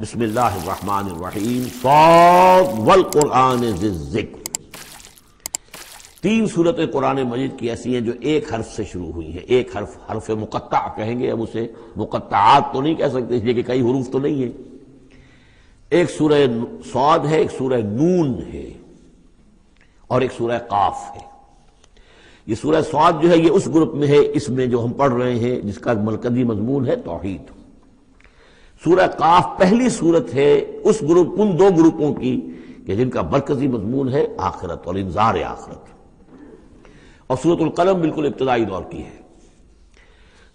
بسم اللہ الرحمن الرحیم. صاد والقرآن ذی الذکر. تین صورت قرآن مجید کی ایسی ہیں جو ایک حرف سے شروع ہوئی ہیں. ایک حرف حرف مقطع کہیں گے ہم اسے. مقطعات تو نہیں کہہ سکتے اس لیے کہ کئی حروف تو نہیں ہیں. ایک سورہ صاد ہے، ایک سورہ نون ہے اور ایک سورہ قاف ہے. یہ سورہ سعاد جو ہے، یہ اس گروپ میں ہے، اس میں جو ہم پڑھ رہے ہیں، جس کا مرکزی مضمون ہے توحید. سورہ قاف پہلی صورت ہے، اس گروپ، ان دو گروپوں کی، کہ جن کا مرکزی مضمون ہے آخرت اور انذار آخرت۔ اور سورت القلم بالکل ابتدائی دور کی ہے۔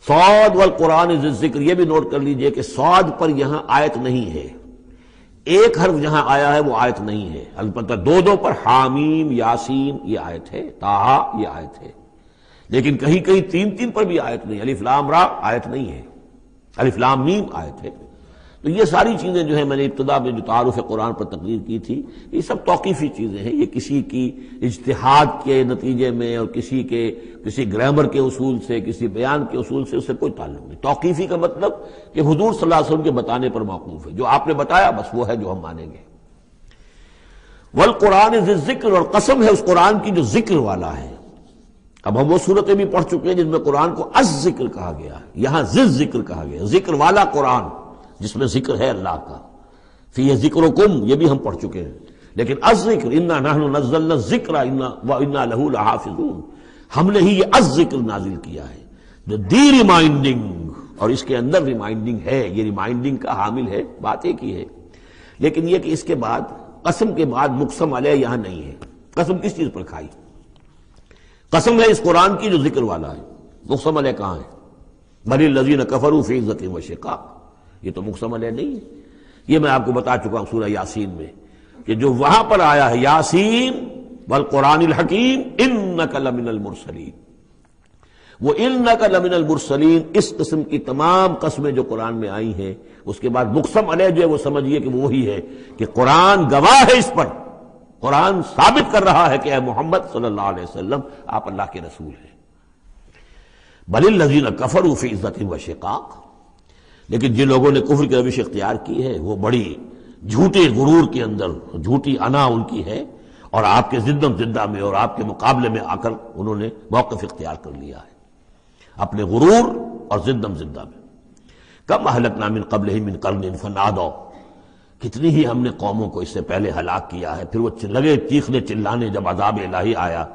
سعود والقرآن ذکر یہ بھی نوٹ کر لیجیے کہ سعود پر یہاں آیت نہیں ہے۔ ایک حرف جہاں آیا ہے وہ آیت نہیں ہے۔ البتہ دو دو پر حامیم، یاسین، یہ آیت ہے تاہا یہ آیت ہے۔ لیکن کہیں کہیں تین تین پر بھی آیت نہیں علی فلام را آیت نہیں ہے۔ علی فلام میم آیت ہے۔ تو یہ ساری چیزیں جو ہیں میں نے ابتدا میں جو تعارف قرآن پر تقریر کی تھی، یہ سب توقیفی چیزیں ہیں، یہ کسی کی اجتہاد کے نتیجے میں اور کسی کے، کسی گرامر کے اصول سے، کسی بیان کے اصول سے اس سے کوئی تعلق نہیں۔ توقیفی کا مطلب کہ حضور صلی اللہ علیہ وسلم کے بتانے پر موقوف ہے۔ جو آپ نے بتایا، بس وہ ہے جو ہم مانیں گے۔ والقرآن ذکر اور قسم ہے اس قرآن کی جو ذکر والا ہے۔ اب ہم وہ صورتیں بھی پڑھ چکے ہیں جن میں قرآن کو از ذکر کہا گیا یہاں ذکر کہا گیا ذکر والا قرآن۔ جس میں ذکر ہے اللہ کا۔ فی ذکر و کم یہ بھی ہم پڑھ چکے ہیں۔ لیکن از ذکر انا نحن نزلنا ذکر انا لہو لحافظون۔ ہم نے ہی یہ از ذکر نازل کیا ہے۔ جو دی ریمائنڈنگ اور اس کے اندر ریمائنڈنگ ہے۔ یہ ریمائنڈنگ کا حامل ہے، بات ایک ہی ہے۔ لیکن یہ کہ اس کے بعد، قسم کے بعد مقسم علیہ یہاں نہیں ہے۔ قسم کس چیز پر کھائی؟ قسم ہے اس قرآن کی جو ذکر والا ہے۔ مقسم علیہ کہاں ہے؟ بلی لذین کفرو فی عزت و شقاق یہ تو مقسم علیہ نہیں ہے۔ یہ میں آپ کو بتا چکا ہوں سورہ یاسین میں کہ جو وہاں پر آیا ہے یاسین والقرآن الحکیم انک لمن المرسلین۔ وہ انک لمن المرسلین، اس قسم کی تمام قسمیں جو قرآن میں آئی ہیں، اس کے بعد مقسم علیہ جو ہے وہ سمجھیے کہ وہی ہے کہ قرآن گواہ ہے اس پر۔ قرآن ثابت کر رہا ہے کہ اے محمد صلی اللہ علیہ وسلم، آپ اللہ کے رسول ہیں۔ بل الذین کفروا فی عزت و شقاق۔ لیکن جن لوگوں نے کفر کی روش اختیار کی ہے، وہ بڑی جھوٹے غرور کے اندر، جھوٹی انا ان کی ہے اور آپ کے زندم زندہ میں اور آپ کے مقابلے میں آ کر انہوں نے موقف اختیار کر لیا ہے۔ اپنے غرور اور زندم زندہ میں۔ کم اہلک نامن قبل ہی من کرن فنادو۔ کتنی ہی ہم نے قوموں کو اس سے پہلے ہلاک کیا ہے، پھر وہ لگے، چیخنے چلانے جب عذاب الہی آیا۔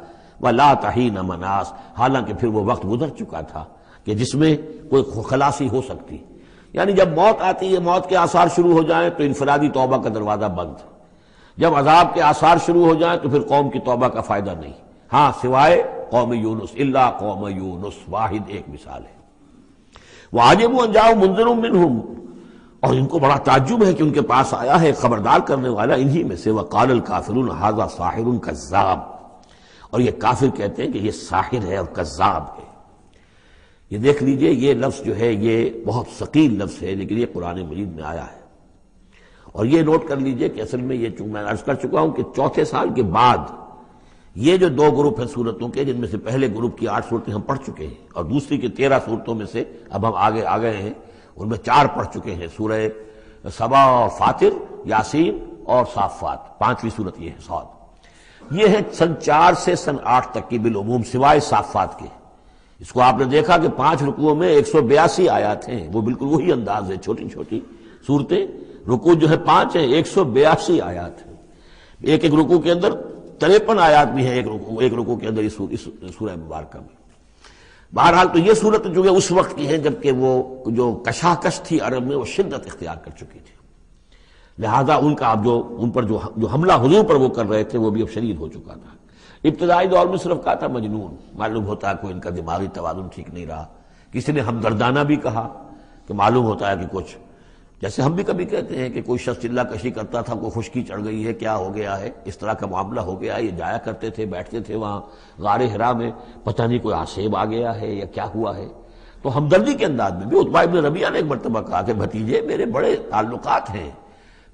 وہ لا تہین مناس۔ حالانکہ پھر وہ وقت گزر چکا تھا کہ جس میں کوئی خلاصی ہو سکتی۔ یعنی جب موت آتی ہے، موت کے آثار شروع ہو جائیں تو انفرادی توبہ کا دروازہ بند۔ جب عذاب کے آثار شروع ہو جائیں تو پھر قوم کی توبہ کا فائدہ نہیں۔ ہاں سوائے قوم یونس اللہ قوم یونس۔ واحد ایک مثال ہے۔ وہ آج انجاؤ منظر منہم اور ان کو بڑا تعجب ہے کہ ان کے پاس آیا ہے خبردار کرنے والا انہی میں سے۔ وہ قال الکافر حاضہ ساحر کذاب اور یہ کافر کہتے ہیں کہ یہ ساحر ہے اور کذاب ہے۔ یہ دیکھ لیجیے، یہ لفظ جو ہے، یہ بہت ثقیل لفظ ہے، لیکن یہ قرآن مجید میں آیا ہے۔ اور یہ نوٹ کر لیجیے کہ اصل میں یہ میں عرض کر چکا ہوں کہ چوتھے سال کے بعد یہ جو دو گروپ ہیں صورتوں کے، جن میں سے پہلے گروپ کی آٹھ صورتیں ہم پڑھ چکے ہیں، اور دوسری کی تیرہ صورتوں میں سے اب ہم آگے آ گئے ہیں، ان میں چار پڑھ چکے ہیں۔ سورہ سبا اور فاتر، یاسین اور صافات۔ پانچویں صورت یہ ہے سعود یہ ہے سن چار سے سن آٹھ تک کی بالعموم سوائے صافات کے۔ اس کو آپ نے دیکھا کہ پانچ رکوعوں میں ایک سو بیاسی آیات ہیں، وہ بالکل وہی انداز ہے، چھوٹی چھوٹی صورتیں۔ رکو جو ہے پانچ ہیں، ایک سو بیاسی آیات ہیں۔ ایک ایک رکو کے اندر تریپن آیات بھی ہیں، ایک رکو ایک رکو کے اندر اس سورہ مبارکہ میں۔ بہرحال تو یہ صورت جو ہے اس وقت کی ہے جبکہ وہ جو کشاکش تھی عرب میں، وہ شدت اختیار کر چکی تھی۔ لہذا ان کا اب جو، ان پر جو حملہ حضور پر وہ کر رہے تھے، وہ بھی اب شدید ہو چکا تھا۔ ابتدائی دور میں صرف کہا تھا مجنون، معلوم ہوتا ہے کوئی ان کا دماغی توازن ٹھیک نہیں رہا۔ کسی نے ہمدردانہ بھی کہا کہ معلوم ہوتا ہے کہ کچھ، جیسے ہم بھی کبھی کہتے ہیں کہ کوئی شخص چلہ کشی کرتا تھا، کوئی خشکی چڑھ گئی ہے، کیا ہو گیا ہے؟ اس طرح کا معاملہ ہو گیا ہے، یہ جایا کرتے تھے، بیٹھتے تھے وہاں غار ہرا میں، پتہ نہیں کوئی آسیب آ گیا ہے یا کیا ہوا ہے۔ تو ہمدردی کے انداز میں بھی اتبا ابن ربیہ نے ایک مرتبہ کہا کہ بھتیجے میرے بڑے تعلقات ہیں۔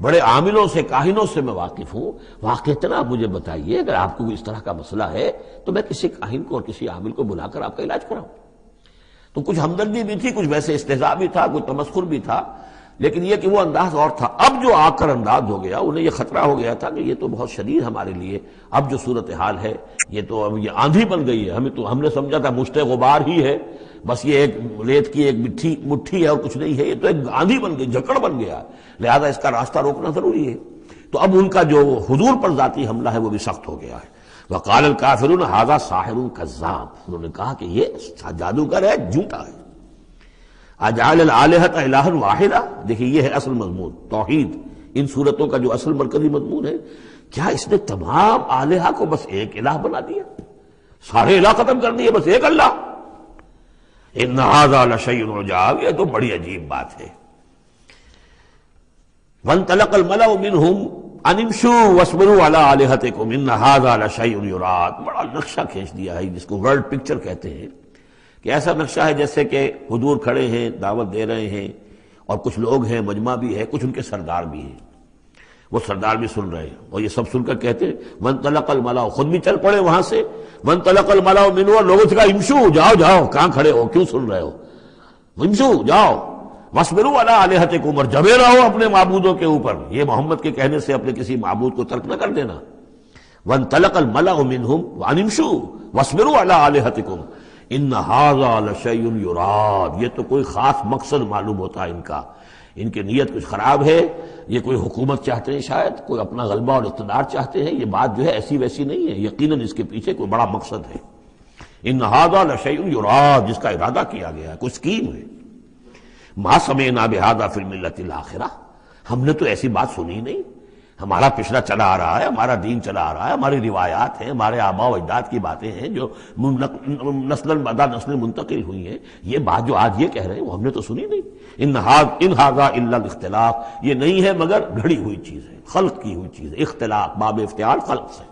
بڑے عاملوں سے، کاہنوں سے میں واقف ہوں۔ واقع اتنا مجھے بتائیے، اگر آپ کو اس طرح کا مسئلہ ہے، تو میں کسی کاہن کو اور کسی عامل کو بلا کر آپ کا علاج کراؤں۔ تو کچھ ہمدردی بھی تھی، کچھ ویسے استحضا بھی تھا، کچھ تمسخر بھی تھا، لیکن یہ کہ وہ انداز اور تھا۔ اب جو آ کر انداز ہو گیا، انہیں یہ خطرہ ہو گیا تھا کہ یہ تو بہت شدید ہمارے لیے، اب جو صورتحال ہے، یہ تو اب یہ آندھی بن گئی ہے۔ ہمیں تو، ہم نے سمجھا تھا، مشت غبار ہی ہے۔ بس یہ ایک ریت کی ایک مٹھی مٹھی ہے اور کچھ نہیں ہے، یہ تو ایک آندھی بن گئی جکڑ بن گیا۔ لہذا اس کا راستہ روکنا ضروری ہے۔ تو اب ان کا جو حضور پر ذاتی حملہ ہے، وہ بھی سخت ہو گیا ہے۔ وقال الکافر حاضہ ساحر کذاب۔ انہوں نے کہا کہ یہ جادوگر ہے، جھوٹا ہے۔ اجعل الالحت الہ واحدہ۔ دیکھیے، یہ ہے اصل مضمون، توحید۔ ان صورتوں کا جو اصل مرکزی مضمون ہے، کیا اس نے تمام آلیہ کو بس ایک الہ بنا دیا؟ سارے الہ ختم کر دیے، بس ایک اللہ۔ ان هذا لشيء عجاب، یہ تو بڑی عجیب بات ہے۔ وانطلق الملأ منهم ان امشوا واصبروا على الهتكم ان هذا لشيء يراد۔ بڑا نقشہ کھینچ دیا ہے، جس کو ورلڈ پکچر کہتے ہیں۔ کہ ایسا نقشہ ہے جیسے کہ حضور کھڑے ہیں، دعوت دے رہے ہیں، اور کچھ لوگ ہیں، مجمع بھی ہے، کچھ ان کے سردار بھی ہیں۔ وہ سردار بھی سن رہے ہیں۔ اور یہ سب سن کر کہتے ہیں ون تلق الملا خود بھی چل پڑے وہاں سے۔ ون تلق الملا منو اور لوگوں سے کہا، امشو، جاؤ جاؤ، کہاں کھڑے ہو؟ کیوں سن رہے ہو؟ امشو، جاؤ۔ وسمرو والا علیحت عمر جبے رہو اپنے معبودوں کے اوپر۔ یہ محمد کے کہنے سے اپنے کسی معبود کو ترک نہ کر دینا۔ ون تلق الملا منہم انمشو وسمرو والا علیحت ان یراد یہ تو کوئی خاص مقصد معلوم ہوتا ہے ان کا۔ ان کی نیت کچھ خراب ہے، یہ کوئی حکومت چاہتے ہیں شاید، کوئی اپنا غلبہ اور اقتدار چاہتے ہیں، یہ بات جو ہے ایسی ویسی نہیں ہے، یقیناً اس کے پیچھے کوئی بڑا مقصد ہے۔ ان لشی جس کا ارادہ کیا گیا ہے، کوئی اسکیم ہے۔ ما سمعنا بهذا فی الملت الاخرہ، ہم نے تو ایسی بات سنی نہیں۔ ہمارا پچھلا چلا آ رہا ہے، ہمارا دین چلا آ رہا ہے، ہماری روایات ہیں، ہمارے آبا و اجداد کی باتیں ہیں جو نسل بدا نسل منتقل ہوئی ہیں۔ یہ بات جو آج یہ کہہ رہے ہیں، وہ ہم نے تو سنی نہیں۔ ان ہاضا اختلاف یہ نہیں ہے مگر گھڑی ہوئی چیز ہے، خلق کی ہوئی چیز ہے۔ اختلاف، باب افتعال خلق سے۔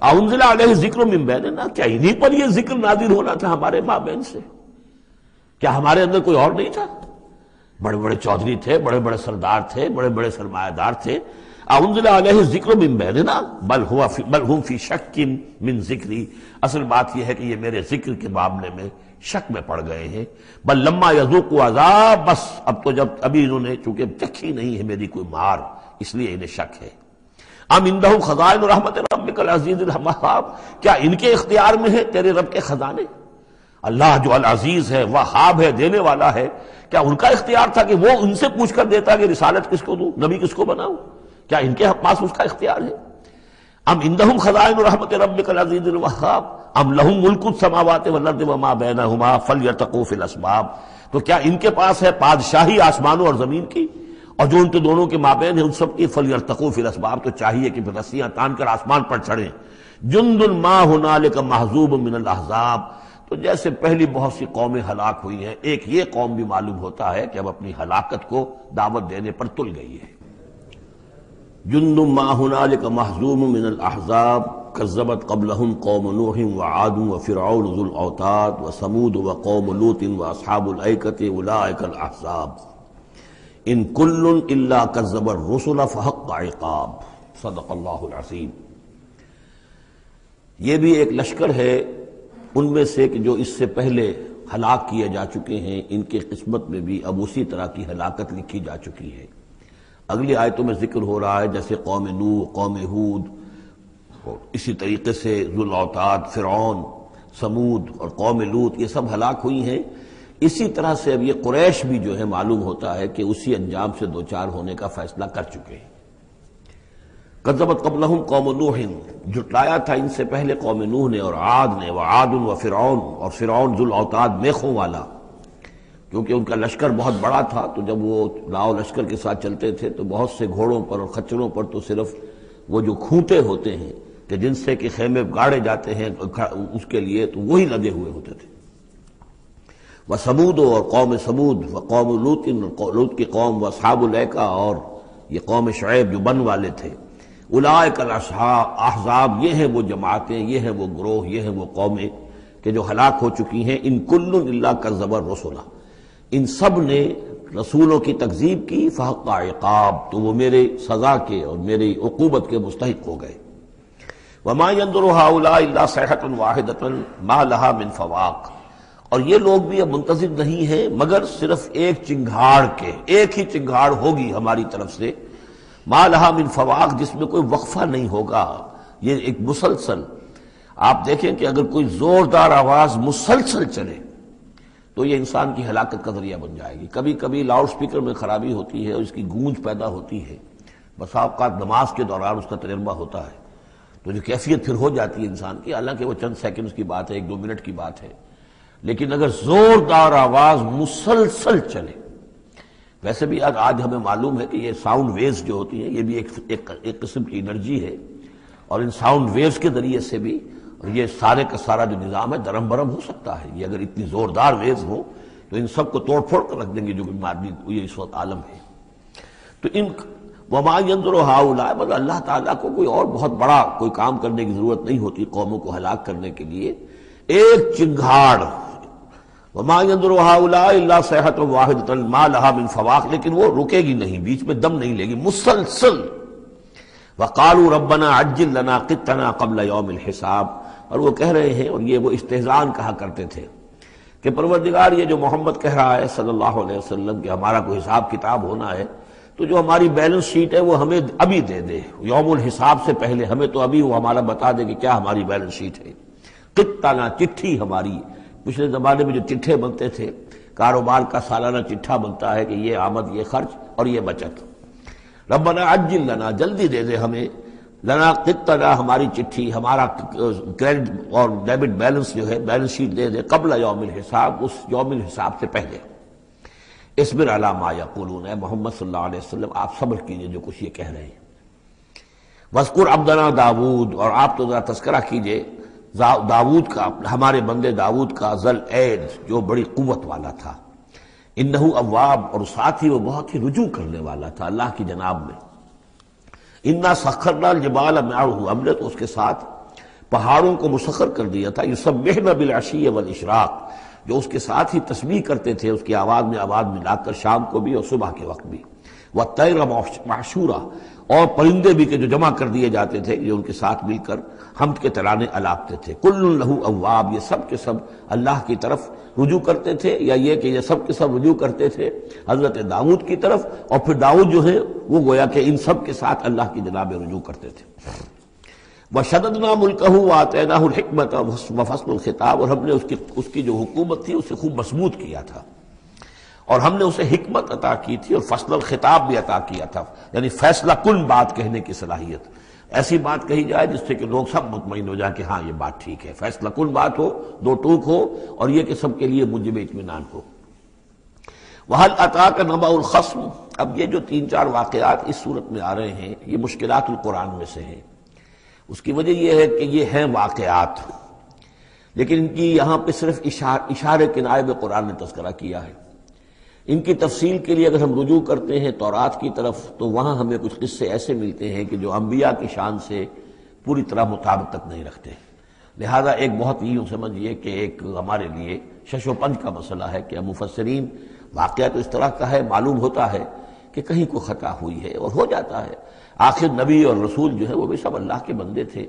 اونزلہ علیہ ذکر من بیننا کیا انہی پر یہ ذکر نازل ہونا تھا ہمارے ماں بہن سے؟ کیا ہمارے اندر کوئی اور نہیں تھا؟ بڑے بڑے چودھری تھے، بڑے بڑے سردار تھے، بڑے بڑے سرمایہ دار تھے۔ اونزل علیہ ذکر من بیننا بل ہوا فی بل ہم فی شک من ذکری۔ اصل بات یہ ہے کہ یہ میرے ذکر کے معاملے میں شک میں پڑ گئے ہیں۔ بل لما یذوق عذاب، بس اب تو جب ابھی انہوں نے چونکہ چکھی نہیں ہے میری کوئی مار، اس لیے انہیں شک ہے۔ ام اندہ خزائن رحمت ربک العزیز الحماب۔ کیا ان کے اختیار میں ہے تیرے رب کے خزانے؟ اللہ جو العزیز ہے وہ خواب ہے، دینے والا ہے۔ کیا ان کا اختیار تھا کہ وہ ان سے پوچھ کر دیتا کہ رسالت کس کو دوں؟ نبی کس کو بناؤں؟ کیا ان کے ہاں پاس اس کا اختیار ہے؟ ام اندہم خزائن رحمت ربک العزیز الوحاب ام لہم ملک السماوات والارض وما بینہما فلیرتقوا فی الاسباب۔ تو کیا ان کے پاس ہے پادشاہی آسمانوں اور زمین کی؟ اور جو ان کے دونوں کے مابین ہیں، ان سب کی فلیرتقوا فی الاسباب، تو چاہیے کہ رسیاں تان کر آسمان پر چڑھیں۔ جند ما ہنالک محذوب من الاحزاب۔ تو جیسے پہلی بہت سی قومیں ہلاک ہوئی ہیں، ایک یہ قوم بھی معلوم ہوتا ہے کہ اب اپنی ہلاکت کو دعوت دینے پر تل گئی ہے۔ جند ما هنالك محزوم من الاحزاب كذبت قبلهم قوم نوح وعاد وفرعون ذو الاوتاد وثمود وقوم لوط واصحاب الايكه اولئك الاحزاب۔ ان كل الا كذب الرسل فحق عقاب۔ صدق اللہ العظیم۔ یہ بھی ایک لشکر ہے، ان میں سے کہ جو اس سے پہلے ہلاک کیے جا چکے ہیں، ان کے قسمت میں بھی اب اسی طرح کی ہلاکت لکھی جا چکی ہے۔ اگلی آیتوں میں ذکر ہو رہا ہے جیسے قوم نو قوم ہود، اسی طریقے سے ذوالعتاد، فرعون، سمود اور قوم لوت یہ سب ہلاک ہوئی ہیں۔ اسی طرح سے اب یہ قریش بھی جو ہے معلوم ہوتا ہے کہ اسی انجام سے دوچار ہونے کا فیصلہ کر چکے ہیں۔ قذبت قبلہم قوم نوح جٹلایا تھا ان سے پہلے قوم نوح نے اور عاد نے، وعاد و فرعون اور فرعون ذوالعتاد میخوں والا۔ کیونکہ ان کا لشکر بہت بڑا تھا، تو جب وہ لاؤ لشکر کے ساتھ چلتے تھے، تو بہت سے گھوڑوں پر اور خچروں پر تو صرف وہ جو کھوٹے ہوتے ہیں، کہ جن سے کہ خیمے گاڑے جاتے ہیں، اس کے لیے تو وہی لگے ہوئے ہوتے تھے۔ وہ سمود اور قوم سمود و قوم لوت لوت کی قوم و صحاب العقا اور یہ قوم شعیب جو بن والے تھے۔ الاق احزاب، یہ ہیں وہ جماعتیں، یہ ہیں وہ گروہ، یہ ہیں وہ قومیں کہ جو ہلاک ہو چکی ہیں۔ ان کل اللہ کا زبر رسولہ ان سب نے رسولوں کی تکذیب کی، فحق عقاب، تو وہ میرے سزا کے اور میری عقوبت کے مستحق ہو گئے۔ وما ينظر هؤلاء الا صيحه واحده ما لها من فواق۔ اور یہ لوگ بھی اب منتظر نہیں ہیں، مگر صرف ایک چنگھاڑ کے، ایک ہی چنگھاڑ ہوگی ہماری طرف سے۔ مالحا من فواق، جس میں کوئی وقفہ نہیں ہوگا۔ یہ ایک مسلسل۔ آپ دیکھیں کہ اگر کوئی زوردار آواز مسلسل چلے تو یہ انسان کی ہلاکت کا ذریعہ بن جائے گی۔ کبھی کبھی لاؤڈ سپیکر میں خرابی ہوتی ہے اور اس کی گونج پیدا ہوتی ہے۔ بس اوقات نماز کے دوران اس کا تجربہ ہوتا ہے۔ تو جو کیفیت پھر ہو جاتی ہے انسان کی، حالانکہ وہ چند سیکنڈز کی بات ہے، ایک دو منٹ کی بات ہے۔ لیکن اگر زوردار آواز مسلسل چلے، ویسے بھی آج ہمیں معلوم ہے کہ یہ ساؤنڈ ویوز جو ہوتی ہیں، یہ بھی ایک ایک قسم کی انرجی ہے۔ اور ان ساؤنڈ ویوز کے ذریعے سے بھی یہ سارے کا سارا جو نظام ہے، درم برم ہو سکتا ہے۔ یہ اگر اتنی زوردار ویوز ہو، تو ان سب کو توڑ پھوڑ کر رکھ دیں گے جو یہ اس وقت عالم ہے۔ تو ان وما یندر و ہاؤلا مطلب اللہ تعالیٰ کو کوئی اور بہت بڑا کوئی کام کرنے کی ضرورت نہیں ہوتی قوموں کو ہلاک کرنے کے لیے۔ ایک چنگھاڑ۔ وما یندر و ہاؤلا اللہ صحت و واحد ما لہا من فواق لیکن وہ رکے گی نہیں، بیچ میں دم نہیں لے گی، مسلسل۔ وقالوا ربنا عجل لنا قطنا قبل یوم الحساب۔ اور وہ کہہ رہے ہیں اور یہ وہ استحزان کہا کرتے تھے کہ پروردگار یہ جو محمد کہہ رہا ہے صلی اللہ علیہ وسلم کہ ہمارا کوئی حساب کتاب ہونا ہے تو جو ہماری بیلنس شیٹ ہے وہ ہمیں ابھی دے دے، یوم الحساب سے پہلے ہمیں تو ابھی وہ ہمارا بتا دے کہ کیا ہماری بیلنس شیٹ ہے۔ کتنا چٹھی ہماری۔ پچھلے زمانے میں جو چٹھے بنتے تھے، کاروبار کا سالانہ چٹھا بنتا ہے کہ یہ آمد، یہ خرچ اور یہ بچت۔ ربنا عجل لنا، جلدی دے دے ہمیں۔ لنا کتنا ہماری چٹھی، ہمارا کریڈٹ اور ڈیبٹ بیلنس جو ہے بیلنس شیٹ دے دے قبل یوم الحساب، اس یوم الحساب سے پہلے۔ اسبر علامہ یا قلون ہے محمد صلی اللہ علیہ وسلم، آپ صبر کیجیے جو کچھ یہ کہہ رہے ہیں۔ وسکر عبدنا داود، اور آپ تو ذرا تذکرہ کیجیے۔ داود کا، ہمارے بندے داود کا ذل عید جو بڑی قوت والا تھا۔ انہو اواب، اور ساتھ ہی وہ بہت ہی رجوع کرنے والا تھا اللہ کی جناب میں۔ انا سخرنا الجبال معه۔ ہم نے تو اس کے ساتھ پہاڑوں کو مسخر کر دیا تھا۔ یسبحن بالعشی والاشراق جو اس کے ساتھ ہی تسبیح کرتے تھے، اس کی آواز میں آواز ملا کر شام کو بھی اور صبح کے وقت بھی۔ وہ تیر معشورہ اور پرندے بھی کے جو جمع کر دیے جاتے تھے جو ان کے ساتھ مل کر ہم کے ترانے الاپتے تھے۔ کل لہو اواب، یہ سب کے سب اللہ کی طرف رجوع کرتے تھے، یا یہ کہ یہ سب کے سب رجوع کرتے تھے حضرت داود کی طرف، اور پھر داود جو ہے، وہ گویا کہ ان سب کے ساتھ اللہ کی جناب رجوع کرتے تھے۔ وہ شدد نام الحکمت فصل الخطاب اور ہم نے اس کی اس کی جو حکومت تھی، اسے خوب مضبوط کیا تھا۔ اور ہم نے اسے حکمت عطا کی تھی اور فصل الخطاب بھی عطا کیا تھا یعنی فیصلہ کن بات کہنے کی صلاحیت۔ ایسی بات کہی جائے جس سے کہ لوگ سب مطمئن ہو جائیں کہ ہاں یہ بات ٹھیک ہے۔ فیصلہ کن بات ہو، دو ٹوک ہو اور یہ کہ سب کے لیے مجھے اطمینان ہو۔ وہ عطا کا نبا الخصم؟ اب یہ جو تین چار واقعات اس صورت میں آ رہے ہیں، یہ مشکلات القرآن میں سے ہیں۔ اس کی وجہ یہ ہے کہ یہ ہیں واقعات۔ لیکن ان کی یہاں پہ صرف اشارے کے نائب قرآن نے تذکرہ کیا ہے۔ ان کی تفصیل کے لیے اگر ہم رجوع کرتے ہیں تورات کی طرف، تو وہاں ہمیں کچھ قصے ایسے ملتے ہیں کہ جو انبیاء کی شان سے پوری طرح مطابقت نہیں رکھتے۔ لہذا ایک بہت یوں سمجھیے کہ ایک ہمارے لیے شش و پنج کا مسئلہ ہے کہ مفسرین واقعہ تو اس طرح کا ہے، معلوم ہوتا ہے کہ کہیں کو خطا ہوئی ہے اور ہو جاتا ہے۔ آخر نبی اور رسول جو ہے وہ بھی سب اللہ کے بندے تھے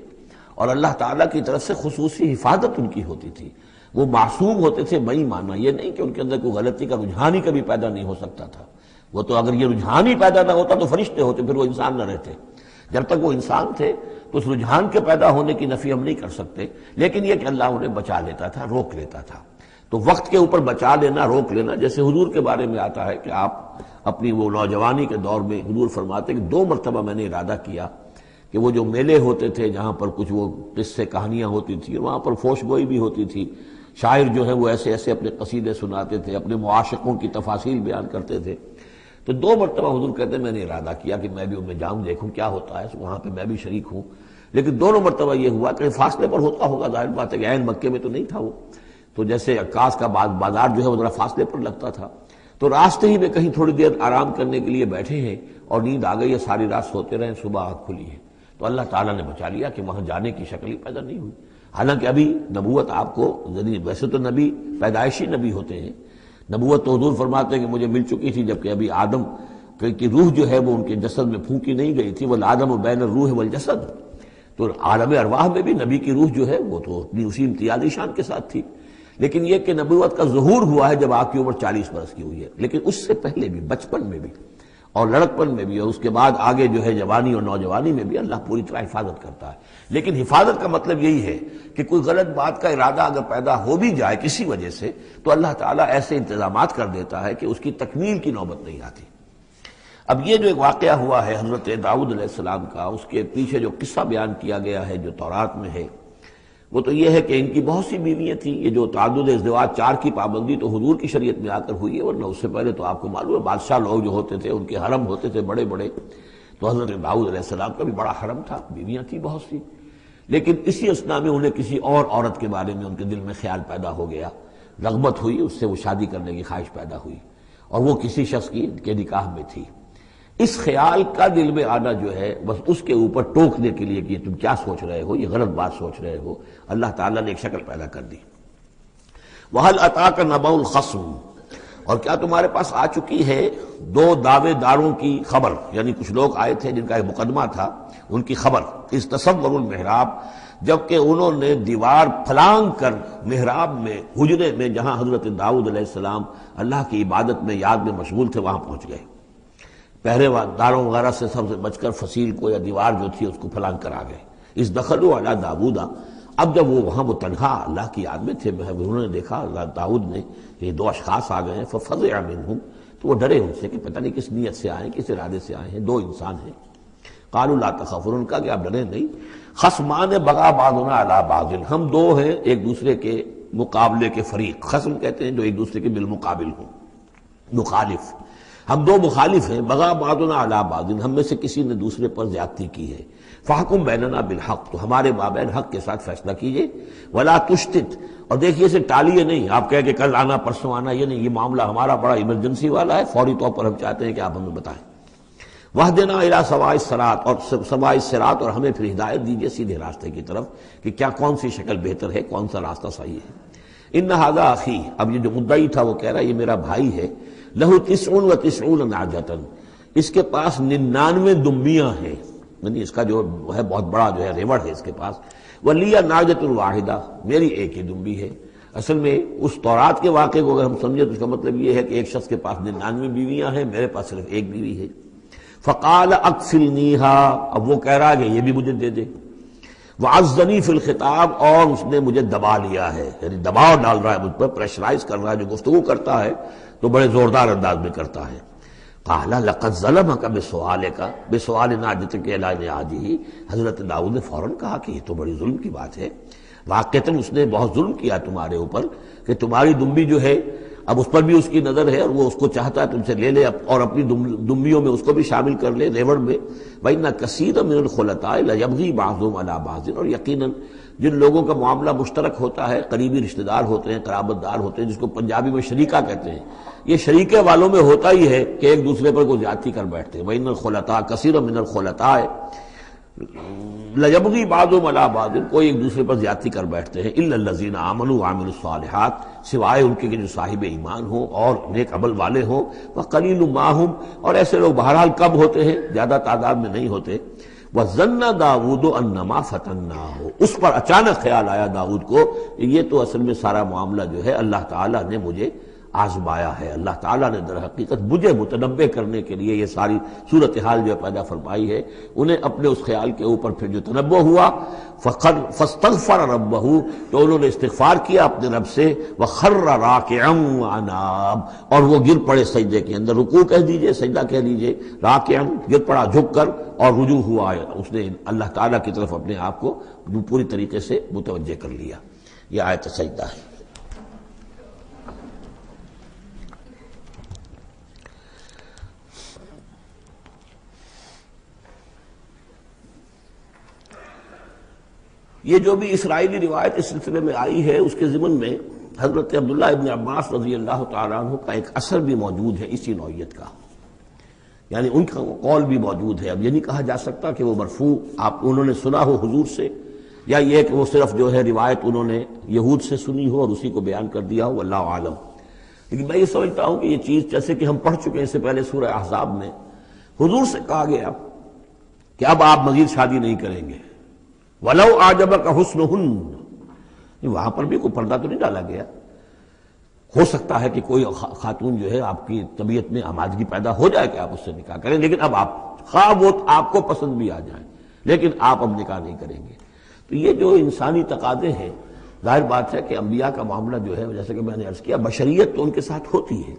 اور اللہ تعالیٰ کی طرف سے خصوصی حفاظت ان کی ہوتی تھی۔ وہ معصوم ہوتے تھے میں ماننا یہ نہیں کہ ان کے اندر کوئی غلطی کا رجحان ہی کبھی پیدا نہیں ہو سکتا تھا۔ وہ تو اگر یہ رجحان ہی پیدا نہ ہوتا تو فرشتے ہوتے، پھر وہ انسان نہ رہتے۔ جب تک وہ انسان تھے تو اس رجحان کے پیدا ہونے کی نفی ہم نہیں کر سکتے، لیکن یہ کہ اللہ انہیں بچا لیتا تھا، روک لیتا تھا۔ تو وقت کے اوپر بچا لینا، روک لینا، جیسے حضور کے بارے میں آتا ہے کہ آپ اپنی وہ نوجوانی کے دور میں حضور فرماتے کہ دو مرتبہ میں نے ارادہ کیا کہ وہ جو میلے ہوتے تھے جہاں پر کچھ وہ قصے، کہانیاں ہوتی تھیں، وہاں پر فوش گوئی بھی ہوتی تھی۔ شاعر جو ہے وہ ایسے ایسے اپنے قصیدے سناتے تھے، اپنے معاشقوں کی تفاصیل بیان کرتے تھے۔ تو دو مرتبہ حضور کہتے ہیں، میں نے ارادہ کیا کہ میں بھی ان میں جاؤں دیکھوں کیا ہوتا ہے، وہاں پہ میں بھی شریک ہوں۔ لیکن دونوں مرتبہ یہ ہوا کہ فاصلے پر ہوتا ہوگا، ظاہر بات ہے کہ عین مکے میں تو نہیں تھا وہ۔ تو جیسے عکاس کا بازار جو ہے وہ ذرا فاصلے پر لگتا تھا۔ تو راستے ہی میں کہیں تھوڑی دیر آرام کرنے کے لیے بیٹھے ہیں اور نیند آ گئی ہے، ساری رات سوتے رہے صبح آنکھ کھلی ہے۔ تو اللہ تعالیٰ نے بچا لیا کہ وہاں جانے کی شکل ہی پیدا نہیں ہوئی۔ حالانکہ ابھی نبوت آپ کو یعنی ویسے تو نبی پیدائشی نبی ہوتے ہیں۔ نبوت تو حضور فرماتے ہیں کہ مجھے مل چکی تھی جبکہ ابھی آدم کی روح جو ہے وہ ان کے جسد میں پھونکی نہیں گئی تھی۔ وہ آدم و بین روح والجسد۔ تو عالم ارواح میں بھی نبی کی روح جو ہے وہ تو اپنی اسی امتیازی شان کے ساتھ تھی۔ لیکن یہ کہ نبوت کا ظہور ہوا ہے جب آپ کی عمر چالیس برس کی ہوئی ہے۔ لیکن اس سے پہلے بھی، بچپن میں بھی۔ اور لڑکپن میں بھی اور اس کے بعد آگے جو ہے جوانی اور نوجوانی میں بھی اللہ پوری طرح حفاظت کرتا ہے۔ لیکن حفاظت کا مطلب یہی ہے کہ کوئی غلط بات کا ارادہ اگر پیدا ہو بھی جائے کسی وجہ سے تو اللہ تعالیٰ ایسے انتظامات کر دیتا ہے کہ اس کی تکمیل کی نوبت نہیں آتی۔ اب یہ جو ایک واقعہ ہوا ہے حضرت داؤد علیہ السلام کا، اس کے پیچھے جو قصہ بیان کیا گیا ہے جو تورات میں ہے وہ تو یہ ہے کہ ان کی بہت سی بیویاں تھیں، یہ جو تعدد ازدواج چار کی پابندی تو حضور کی شریعت میں آ کر ہوئی ہے، ورنہ اس سے پہلے تو آپ کو معلوم ہے، بادشاہ لوگ جو ہوتے تھے، ان کے حرم ہوتے تھے بڑے بڑے۔ تو حضرت داؤد علیہ السلام کا بھی بڑا حرم تھا، بیویاں تھیں بہت سی۔ لیکن اسی اسنا میں انہیں کسی اور عورت کے بارے میں ان کے دل میں خیال پیدا ہو گیا۔ رغبت ہوئی، اس سے وہ شادی کرنے کی خواہش پیدا ہوئی۔ اور وہ کسی شخص کی کے نکاح میں تھی۔ اس خیال کا دل میں آنا جو ہے، بس اس کے اوپر ٹوکنے کے لیے کہ تم کیا سوچ رہے ہو، یہ غلط بات سوچ رہے ہو۔ اللہ تعالیٰ نے ایک شکل پیدا کر دی۔ وحل عطا کا نبا الخصم؟ اور کیا تمہارے پاس آ چکی ہے دو دعوے داروں کی خبر؟ یعنی کچھ لوگ آئے تھے جن کا ایک مقدمہ تھا، ان کی خبر۔ اس تصور المحراب، جبکہ انہوں نے دیوار پھلانگ کر محراب میں، حجرے میں، جہاں حضرت داؤد علیہ السلام اللہ کی عبادت میں یاد میں مشغول تھے، وہاں پہنچ گئے۔ پہرے داروں وغیرہ سے سب سے بچ کر فصیل کو یا دیوار جو تھی اس کو پھلانگ کر آ گئے۔ اس دخل و اللہ داودا اب جب وہ وہاں وہ تنہا اللہ کی یاد میں تھے انہوں نے دیکھا اللہ داود نے یہ دو اشخاص آ گئے ہیں فض ہوں تو وہ ڈرے ان سے کہ پتہ نہیں کس نیت سے آئے کس ارادے سے آئے ہیں۔ دو انسان ہیں۔ قالو لا تخفر ان کا کہ آپ ڈرے نہیں۔ خسمان بغا بادنا اللہ بادل ہم دو ہیں ایک دوسرے کے مقابلے کے فریق۔ خسم کہتے ہیں جو ایک دوسرے کے بالمقابل ہوں۔ مخالف۔ ہم دو مخالف ہیں، بغا بادنا اللہ بادل ہم میں سے کسی نے دوسرے پر زیادتی کی ہے۔ فحکم بیننا بالحق، تو ہمارے مابین حق کے ساتھ فیصلہ کیجیے۔ ولا تشتت، اور دیکھیے اسے ٹالیے نہیں۔ آپ کہہ کہ کل آنا، پرسوں آنا، یہ نہیں، یہ معاملہ ہمارا بڑا ایمرجنسی والا ہے۔ فوری طور پر ہم چاہتے ہیں کہ آپ ہمیں بتائیں۔ وہ دینا الا سوائے سرات اور سوائے سرات اور ہمیں پھر ہدایت دیجیے سیدھے راستے کی طرف کہ کیا کون سی شکل بہتر ہے، کون سا راستہ صحیح ہے۔ ان نہذا آخی اب یہ جو مدعی تھا وہ کہہ رہا ہے، یہ میرا بھائی ہے۔ لہو تسعون و تسعون ناجتن اس کے پاس ننانوے دمبیاں ہیں۔ یعنی اس کا جو ہے بہت بڑا جو ہے ریوڑ ہے اس کے پاس۔ وہ لیا ناجت الواحدہ میری ایک ہی دمبی ہے۔ اصل میں اس تورات کے واقعے کو اگر ہم سمجھے تو اس کا مطلب یہ ہے کہ ایک شخص کے پاس ننانوے بیویاں ہیں، میرے پاس صرف ایک بیوی ہے۔ فقال اکفل نیہا اب وہ کہہ رہا کہ یہ بھی مجھے دے دے۔ وہ ازنی فی الخطاب، اور اس نے مجھے دبا لیا ہے۔ یعنی دباؤ ڈال رہا ہے، مجھ پر پریشرائز کر رہا ہے، جو گفتگو کرتا ہے۔ تو بڑے زوردار انداز میں کرتا ہے۔ کالا لقد ظلم کا بے سوال کا بے سوال ناجت کے علاج آج ہی حضرت داؤد نے فوراً کہا کہ یہ تو بڑی ظلم کی بات ہے۔ واقعتاً اس نے بہت ظلم کیا تمہارے اوپر کہ تمہاری دمبی جو ہے اب اس پر بھی اس کی نظر ہے اور وہ اس کو چاہتا ہے تم سے لے لے اور اپنی دمبیوں میں اس کو بھی شامل کر لے، ریوڑ میں۔ بھائی نہ کثیر من الخلطاء لبغی بعضهم على بعض۔ اور یقیناً جن لوگوں کا معاملہ مشترک ہوتا ہے، قریبی رشتہ دار ہوتے ہیں، قرابت دار ہوتے ہیں، جس کو پنجابی میں شریکہ کہتے ہیں، یہ شریکے والوں میں ہوتا ہی ہے کہ ایک دوسرے پر کوئی زیادتی کر بیٹھتے ہیں۔ بین الخلطاء کثیر من الخلطاء لجبغی بعض ملا بعض۔ کوئی ایک دوسرے پر زیادتی کر بیٹھتے ہیں۔ الزین امن عامل الصالحات۔ سوائے ان کے جو صاحب ایمان ہوں اور نیک عمل والے ہوں وہ قلیل ماہم اور ایسے لوگ بہرحال کم ہوتے ہیں؟ زیادہ تعداد میں نہیں ہوتے۔ وہ ضن داود و انما فتنہ ہو اس پر اچانک خیال آیا داود کو یہ تو اصل میں سارا معاملہ جو ہے اللہ تعالیٰ نے مجھے آزمایا ہے۔ اللہ تعالیٰ نے در حقیقت مجھے متنبع کرنے کے لیے یہ ساری صورتحال جو پیدا فرمائی ہے، انہیں اپنے اس خیال کے اوپر پھر جو تنبع ہوا فخر فستغفر ربہ تو انہوں نے استغفار کیا اپنے رب سے، وخر راکعا عناب اور وہ گر پڑے سجدے کے اندر، رکوع کہہ دیجیے، سجدہ کہہ دیجیے، راکعا گر پڑا جھک کر اور رجوع ہوا۔ اس نے اللہ تعالیٰ کی طرف اپنے آپ کو پوری طریقے سے متوجہ کر لیا۔ یہ آیت سجدہ ہے۔ یہ جو بھی اسرائیلی روایت اس سلسلے میں آئی ہے، اس کے ضمن میں حضرت عبداللہ ابن عباس رضی اللہ تعالیٰ عنہ کا ایک اثر بھی موجود ہے اسی نوعیت کا۔ یعنی ان کا قول بھی موجود ہے۔ اب یہ نہیں کہا جا سکتا کہ وہ مرفوع، آپ انہوں نے سنا ہو حضور سے، یا یہ کہ وہ صرف جو ہے روایت انہوں نے یہود سے سنی ہو اور اسی کو بیان کر دیا ہو اللہ عالم۔ لیکن میں یہ سمجھتا ہوں کہ یہ چیز جیسے کہ ہم پڑھ چکے ہیں اس سے پہلے سورہ احزاب میں، حضور سے کہا گیا کہ اب آپ مزید شادی نہیں کریں گے۔ ولو آجب کا حسن وہاں پر بھی کوئی پردہ تو نہیں ڈالا گیا۔ ہو سکتا ہے کہ کوئی خاتون جو ہے، آپ کی طبیعت میں آمادگی پیدا ہو جائے کہ آپ اس سے نکاح کریں، لیکن اب آپ، خواہ وہ آپ کو پسند بھی آ جائیں، لیکن آپ اب نکاح نہیں کریں گے۔ تو یہ جو انسانی تقاضے ہیں، ظاہر بات ہے کہ انبیاء کا معاملہ جو ہے، جیسے کہ میں نے عرض کیا، بشریت تو ان کے ساتھ ہوتی ہے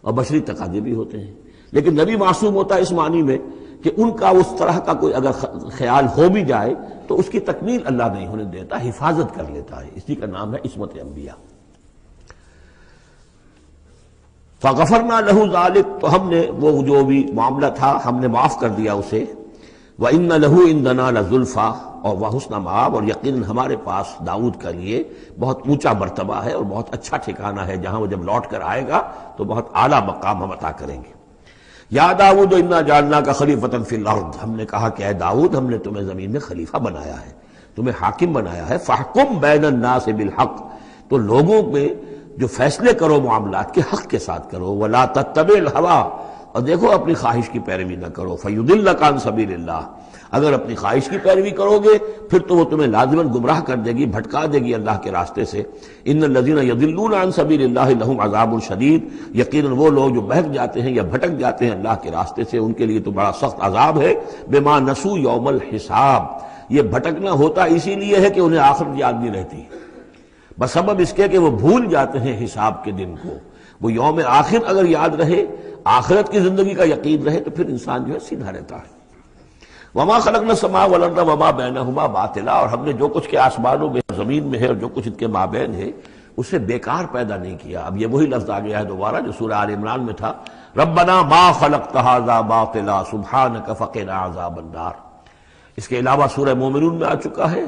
اور بشری تقاضے بھی ہوتے ہیں۔ لیکن نبی معصوم ہوتا ہے اس معنی میں کہ ان کا اس طرح کا کوئی اگر خیال ہو بھی جائے تو اس کی تکمیل اللہ نہیں ہونے دیتا، حفاظت کر لیتا ہے۔ اسی کا نام ہے عصمت انبیاء۔ فغفرنا لہو ذالک تو ہم نے وہ جو بھی معاملہ تھا، ہم نے معاف کر دیا اسے۔ وہ ان لہو ان دنا لزلفا اور وہ حسن معاب اور یقین ہمارے پاس داود کا لیے بہت اونچا مرتبہ ہے اور بہت اچھا ٹھکانہ ہے، جہاں وہ جب لوٹ کر آئے گا تو بہت اعلیٰ مقام ہم عطا کریں گے۔ یا داود انا جاننا کا خلیفۃ فی الارض۔ ہم نے کہا کہ اے داود ہم نے تمہیں زمین میں خلیفہ بنایا ہے، تمہیں حاکم بنایا ہے۔ فحکم بین الناس بالحق۔ تو لوگوں میں جو فیصلے کرو معاملات کے حق کے ساتھ کرو۔ ولا تتبع الہوا اور دیکھو، اپنی خواہش کی پیروی نہ کرو۔ فید اللہ کان سبیل اللہ اگر اپنی خواہش کی پیروی کرو گے، پھر تو وہ تمہیں لازمن گمراہ کر دے گی، بھٹکا دے گی اللہ کے راستے سے۔ ان الذین یضلون عن سبیل اللہ لهم عذاب الشدید یقینا وہ لوگ جو بہک جاتے ہیں یا بھٹک جاتے ہیں اللہ کے راستے سے، ان کے لیے تو بڑا سخت عذاب ہے۔ بما نسو یوم الحساب۔ یہ بھٹکنا ہوتا اسی لیے ہے کہ انہیں آخرت یاد نہیں رہتی۔ بس سبب اس کے کہ وہ بھول جاتے ہیں حساب کے دن کو۔ وہ یوم آخر اگر یاد رہے، آخرت کی زندگی کا یقین رہے، تو پھر انسان جو ہے سیدھا رہتا ہے۔ وما خلق نہ سما ولند وما بین ہما باطلا، اور ہم نے جو کچھ کے آسمانوں میں، زمین میں ہے اور جو کچھ ان کے مابین ہے، اسے بیکار پیدا نہیں کیا۔ اب یہ وہی لفظ آ گیا ہے دوبارہ جو سورہ آل عمران میں تھا۔ ربنا ما خلق تحاظا باطلا، سبحانک فقنا عذاب النار۔ اس کے علاوہ سورہ مومنون میں آ چکا ہے۔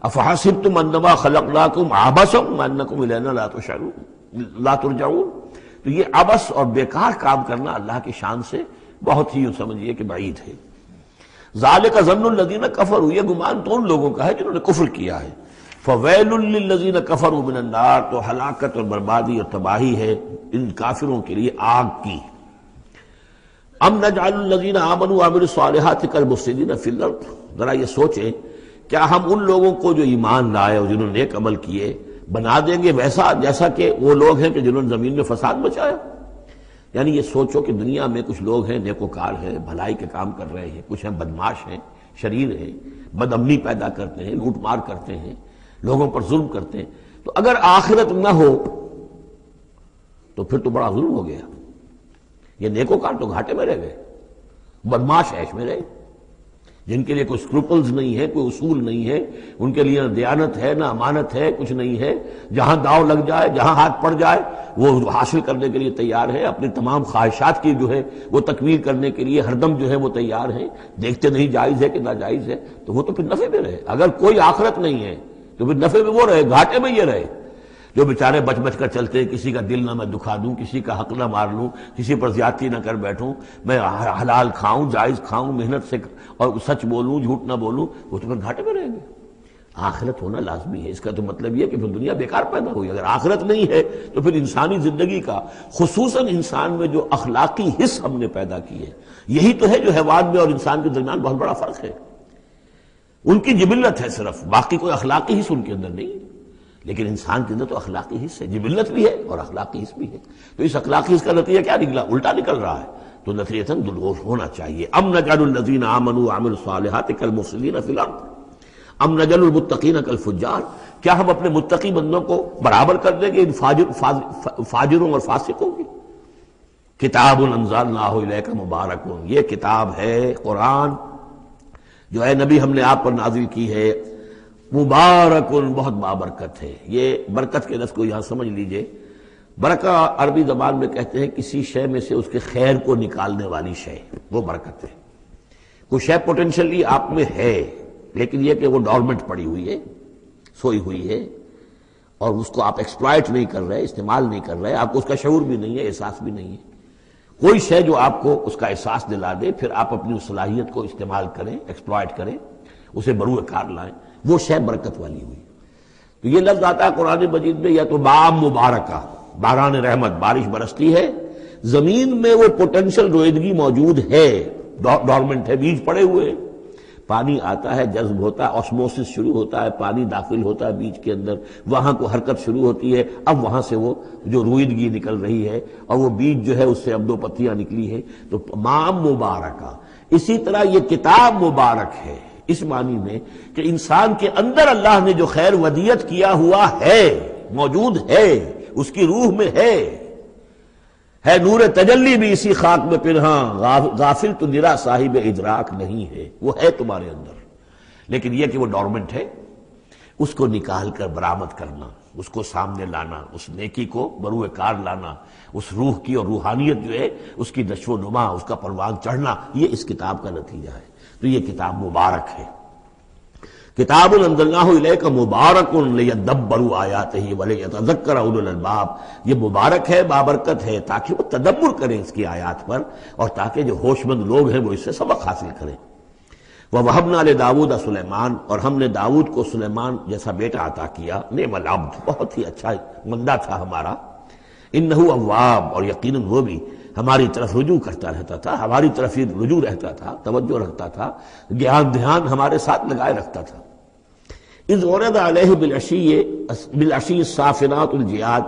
افحسبتم انما خلقناکم عبسا انکم الینا لا تشعرون، لا ترجعون۔ تو یہ عبس اور بیکار کام کرنا اللہ کی شان سے بہت ہی سمجھئے کہ بعید ہے۔ ذالک ظن الذین کفروا، یہ گمان تو ان لوگوں کا ہے جنہوں نے کفر کیا ہے۔ فویل للذین کفروا من النار، تو ہلاکت اور بربادی اور تباہی ہے ان کافروں کے لیے آگ کی۔ ام نجعل الذین آمنوا وعملوا الصالحات کالمفسدین فی الارض۔ ذرا یہ سوچیں، کیا ہم ان لوگوں کو جو ایمان لائے اور جنہوں نے نیک عمل کیے، بنا دیں گے ویسا جیسا کہ وہ لوگ ہیں کہ جنہوں نے زمین میں فساد بچایا یعنی یہ سوچو کہ دنیا میں کچھ لوگ ہیں، نیکوکار ہیں، بھلائی کے کام کر رہے ہیں، کچھ ہیں بدماش ہیں، شریر ہیں بد امنی پیدا کرتے ہیں، لوٹ مار کرتے ہیں، لوگوں پر ظلم کرتے ہیں۔ تو اگر آخرت نہ ہو، تو پھر تو بڑا ظلم ہو گیا۔ یہ نیکوکار تو گھاٹے میں رہ گئے، بدماش ایش میں رہے۔ جن کے لیے کوئی سکروپلز نہیں ہے، کوئی اصول نہیں ہے، ان کے لیے نہ دیانت ہے، نہ امانت ہے، کچھ نہیں ہے۔ جہاں داؤ لگ جائے، جہاں ہاتھ پڑ جائے، وہ حاصل کرنے کے لیے تیار ہے اپنی تمام خواہشات کی جو ہے، وہ تکمیل کرنے کے لیے ہر دم جو ہے، وہ تیار ہیں۔ دیکھتے نہیں، جائز ہے کہ ناجائز ہے، تو وہ تو پھر نفے میں رہے۔ اگر کوئی آخرت نہیں ہے، تو پھر نفے میں وہ رہے، گھاٹے میں یہ رہے۔ جو بیچارے بچ بچ کر چلتے ہیں، کسی کا دل نہ میں دکھا دوں، کسی کا حق نہ مار لوں، کسی پر زیادتی نہ کر بیٹھوں، میں حلال کھاؤں، جائز کھاؤں، محنت سے اور سچ بولوں، جھوٹ نہ بولوں، وہ تو پھر گھاٹے میں رہیں گے۔ آخرت ہونا لازمی ہے۔ اس کا تو مطلب یہ کہ پھر دنیا بیکار پیدا ہوئی۔ اگر آخرت نہیں ہے تو پھر انسانی زندگی کا، خصوصاً انسان میں جو اخلاقی حص ہم نے پیدا کی ہے، یہی تو ہے جو حیوان میں اور انسان کے درمیان بہت بڑا فرق ہے۔ ان کی جبلت ہے صرف، باقی کوئی اخلاقی حص ان کے اندر نہیں لیکن انسان کے اندر تو اخلاقی حص ہے جبلت بھی ہے اور اخلاقی حص بھی ہے۔ تو اس اخلاقی حص کا نتیجہ کیا نکلا؟ الٹا نکل رہا ہے۔ تو نتیجہ دلوش ہونا چاہیے۔ ام نجل النزین امن عامر صالحات کل مسلین فی الارض۔ ام نجل المتقین کالفجار۔ کیا ہم اپنے متقی بندوں کو برابر کر دیں گے؟ ان فاجر فاجروں اور فاسقوں کی؟ کتاب انزالناہ الیک مبارک یہ کتاب ہے قرآن۔ جو ہے نبی ہم نے آپ پر نازل کی ہے۔ مبارک بہت بابرکت ہے۔ یہ برکت کے لفظ کو یہاں سمجھ لیجیے۔ برکہ عربی زبان میں کہتے ہیں کسی شے میں سے اس کے خیر کو نکالنے والی شے، وہ برکت ہے۔ کوئی شے پوٹینشلی آپ میں ہے، لیکن یہ کہ وہ ڈورمنٹ پڑی ہوئی ہے، سوئی ہوئی ہے، اور اس کو آپ ایکسپلائٹ نہیں کر رہے، استعمال نہیں کر رہے، آپ کو اس کا شعور بھی نہیں ہے، احساس بھی نہیں ہے۔ کوئی شے جو آپ کو اس کا احساس دلا دے، پھر آپ اپنی اس صلاحیت کو استعمال کریں ایکسپلائٹ کریں، اسے بروئے کار لائیں۔ وہ شے برکت والی ہوئی۔ تو یہ لفظ آتا ہے قرآن مجید میں، یا تو بام مبارکہ، باران رحمت، بارش برستی ہے۔ زمین میں وہ پوٹینشل رویدگی موجود ہے ڈورمنٹ ہے، بیج پڑے ہوئے۔ پانی آتا ہے، جذب ہوتا ہے آسموسس شروع ہوتا ہے، پانی داخل ہوتا ہے بیج کے اندر۔ وہاں کو حرکت شروع ہوتی ہے، اب وہاں سے وہ جو روئدگی نکل رہی ہے اور وہ بیج جو ہے، اس سے اب دو پتیاں نکلی ہے تو مام مبارکہ، اسی طرح یہ کتاب مبارک ہے۔ اس معنی میں کہ انسان کے اندر اللہ نے جو خیر ودیت کیا ہوا ہے، موجود ہے، اس کی روح میں ہے۔ ہے نور تجلی بھی اسی خاک میں پنہا غافل تو نرا صاحب ادراک نہیں ہے، وہ ہے تمہارے اندر۔ لیکن یہ کہ وہ ڈورمنٹ ہے، اس کو نکال کر برآمد کرنا، اس کو سامنے لانا، اس نیکی کو بروئے کار لانا، اس روح کی اور روحانیت جو ہے، اس کی نشو و نما، اس کا پروان چڑھنا، یہ اس کتاب کا نتیجہ ہے۔ تو یہ کتاب مبارک ہے۔ کتاب کا مبارک آیات ہی ولیتذکر اولو الالباب۔ یہ مبارک ہے، بابرکت ہے تاکہ وہ تدبر کریں اس کی آیات پر اور تاکہ جو ہوش مند لوگ ہیں وہ اس سے سبق حاصل کریں۔ وہ وہبنا علیہ داود سلیمان اور ہم نے داود کو سلیمان جیسا بیٹا عطا کیا۔ نعم العبد، بہت ہی اچھا مندہ تھا ہمارا۔ انہو اواب اور یقیناً وہ بھی ہماری طرف رجوع کرتا رہتا تھا، ہماری طرف ہی رجوع رہتا تھا، توجہ رکھتا تھا، گیان دھیان ہمارے ساتھ لگائے رکھتا تھا۔ اس غورد علیہ بالعشی صافنات الجیاد،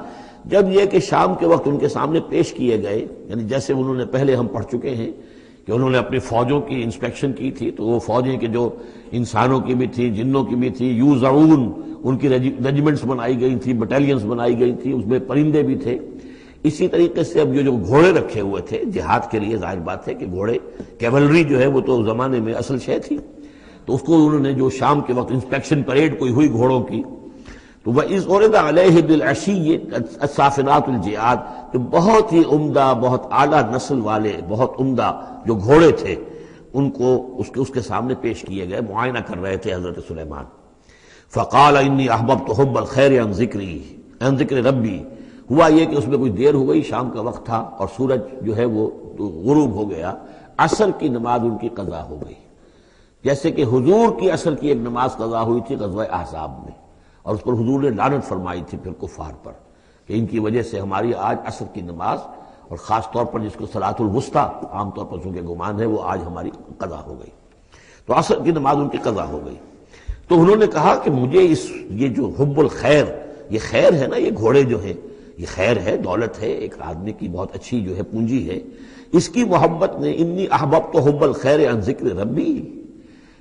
جب یہ کہ شام کے وقت ان کے سامنے پیش کیے گئے یعنی جیسے انہوں نے پہلے ہم پڑھ چکے ہیں کہ انہوں نے اپنی فوجوں کی انسپیکشن کی تھی، تو وہ فوجیں کہ جو انسانوں کی بھی تھی، جنوں کی بھی تھی، یوزعون، ان کی ریجیمنٹس بنائی گئی تھی بٹالینز بنائی گئی تھی اس میں پرندے بھی تھے۔ اسی طریقے سے اب جو جو گھوڑے رکھے ہوئے تھے، جہاد کے لیے ظاہر بات ہے کہ گھوڑے، کیولری جو ہے وہ تو زمانے میں اصل شے تھی۔ تو اس کو انہوں نے جو شام کے وقت انسپیکشن پریڈ کوئی ہوئی گھوڑوں کی، تو وہ اس عورت علیہ دلعشی صافنات الجہاد جو بہت ہی عمدہ، بہت اعلیٰ نسل والے، بہت عمدہ جو گھوڑے تھے، ان کو اس کے اس کے سامنے پیش کیے گئے، معائنہ کر رہے تھے حضرت سلیمان۔ فقال انی احبب تو حب الخیر ان ذکری ان ذکر ربی ہوا یہ کہ اس میں کوئی دیر ہو گئی، شام کا وقت تھا اور سورج جو ہے وہ غروب ہو گیا۔ اصل کی نماز ان کی قضا ہو گئی۔ جیسے کہ حضور کی اصل کی ایک نماز قضا ہوئی تھی غزوہ احزاب میں، اور اس پر حضور نے لانت فرمائی تھی پھر کفار پر کہ ان کی وجہ سے ہماری آج اصل کی نماز، اور خاص طور پر جس کو سلاۃ الوسطی عام طور پر چونکہ گمان ہے، وہ آج ہماری قضا ہو گئی۔ تو اصل کی نماز ان کی قضا ہو گئی۔ تو انہوں نے کہا کہ مجھے اس، یہ جو حب الخیر، یہ خیر ہے نا، یہ گھوڑے جو ہیں یہ خیر ہے، دولت ہے، ایک آدمی کی بہت اچھی جو ہے پونجی ہے۔ اس کی محبت نے انی احباب تو حب الخیر ان ذکر ربی۔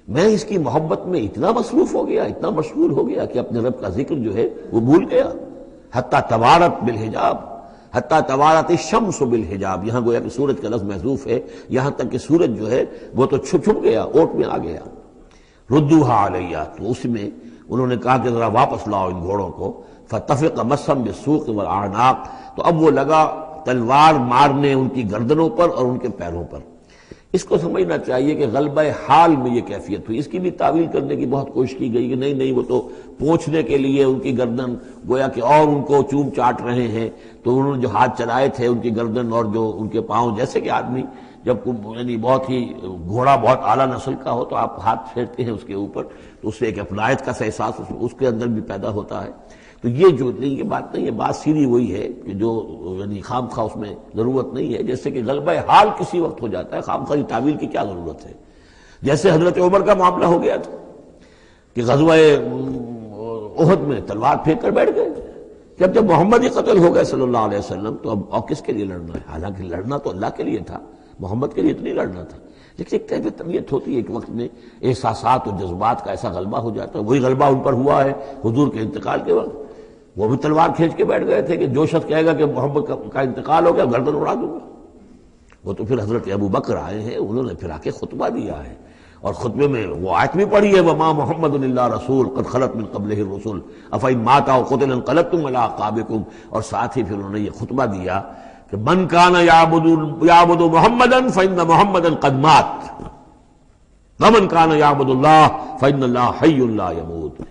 میں اس کی محبت میں اتنا مصروف ہو گیا، اتنا مشغول ہو گیا کہ اپنے رب کا ذکر جو ہے وہ بھول گیا۔ حتیٰ توارت بالحجاب، حتیٰ توارت شمس بالحجاب۔ یہاں گویا کہ سورج کا لفظ محضوف ہے، یہاں تک کہ سورج جو ہے وہ تو چھپ چھپ گیا، اوٹ میں آ گیا۔ ردوہا علیہ، تو اس میں انہوں نے کہا کہ ذرا واپس لاؤ ان گھوڑوں کو۔ فتفق مسم بسوق والعناق تو اب وہ لگا تلوار مارنے ان کی گردنوں پر اور ان کے پیروں پر۔ اس کو سمجھنا چاہیے کہ غلبہ حال میں یہ کیفیت ہوئی۔ اس کی بھی تعویل کرنے کی بہت کوشش کی گئی کہ نہیں نہیں، وہ تو پہنچنے کے لیے ان کی گردن گویا کہ اور ان کو چوم چاٹ رہے ہیں۔ تو انہوں نے جو ہاتھ چلائے تھے ان کی گردن اور جو ان کے پاؤں، جیسے کہ آدمی جب یعنی بہت ہی گھوڑا، بہت اعلیٰ نسل کا ہو تو آپ ہاتھ پھیرتے ہیں اس کے اوپر۔ تو اس سے ایک اپنایت کا احساس اس کے اندر بھی پیدا ہوتا ہے۔ تو یہ جو نہیں، یہ بات نہیں ہے بات سیدھی وہی ہے کہ جو یعنی خام خواہ اس میں ضرورت نہیں ہے، جیسے کہ غلبہ حال کسی وقت ہو جاتا ہے، خام خواہ تعویل کی کیا ضرورت ہے؟ جیسے حضرت عمر کا معاملہ ہو گیا تھا کہ غزوہ عہد میں تلوار پھینک کر بیٹھ گئے۔ جب جب محمد ہی قتل ہو گئے صلی اللہ علیہ وسلم، تو اب اور کس کے لیے لڑنا ہے؟ حالانکہ لڑنا تو اللہ کے لیے تھا، محمد کے لیے تو نہیں لڑنا تھا۔ لیکن ایک طرح طبیعت ہوتی ہے ایک وقت میں، احساسات اور جذبات کا ایسا غلبہ ہو جاتا ہے، وہی غلبہ ان پر ہوا ہے، حضور کے انتقال کے وقت۔ وہ بھی تلوار کھینچ کے بیٹھ گئے تھے کہ جو شخص کہے گا کہ محمد کا انتقال ہو گیا، گردن اڑا دوں گا۔ وہ تو پھر حضرت ابو بکر آئے ہیں، انہوں نے پھر آ کے خطبہ دیا ہے۔ اور خطبے میں وہ آیت بھی پڑھی ہے، وما محمد اللہ رسول قد خلط من قبل رسول افعین ماتا قطل قلتم علی قابکم اور ساتھ ہی پھر انہوں نے یہ خطبہ دیا کہ من کان یعبد محمدا فإن محمدا قد مات۔ ومن کان یعبد اللہ فإن اللہ حی اللہ یموت۔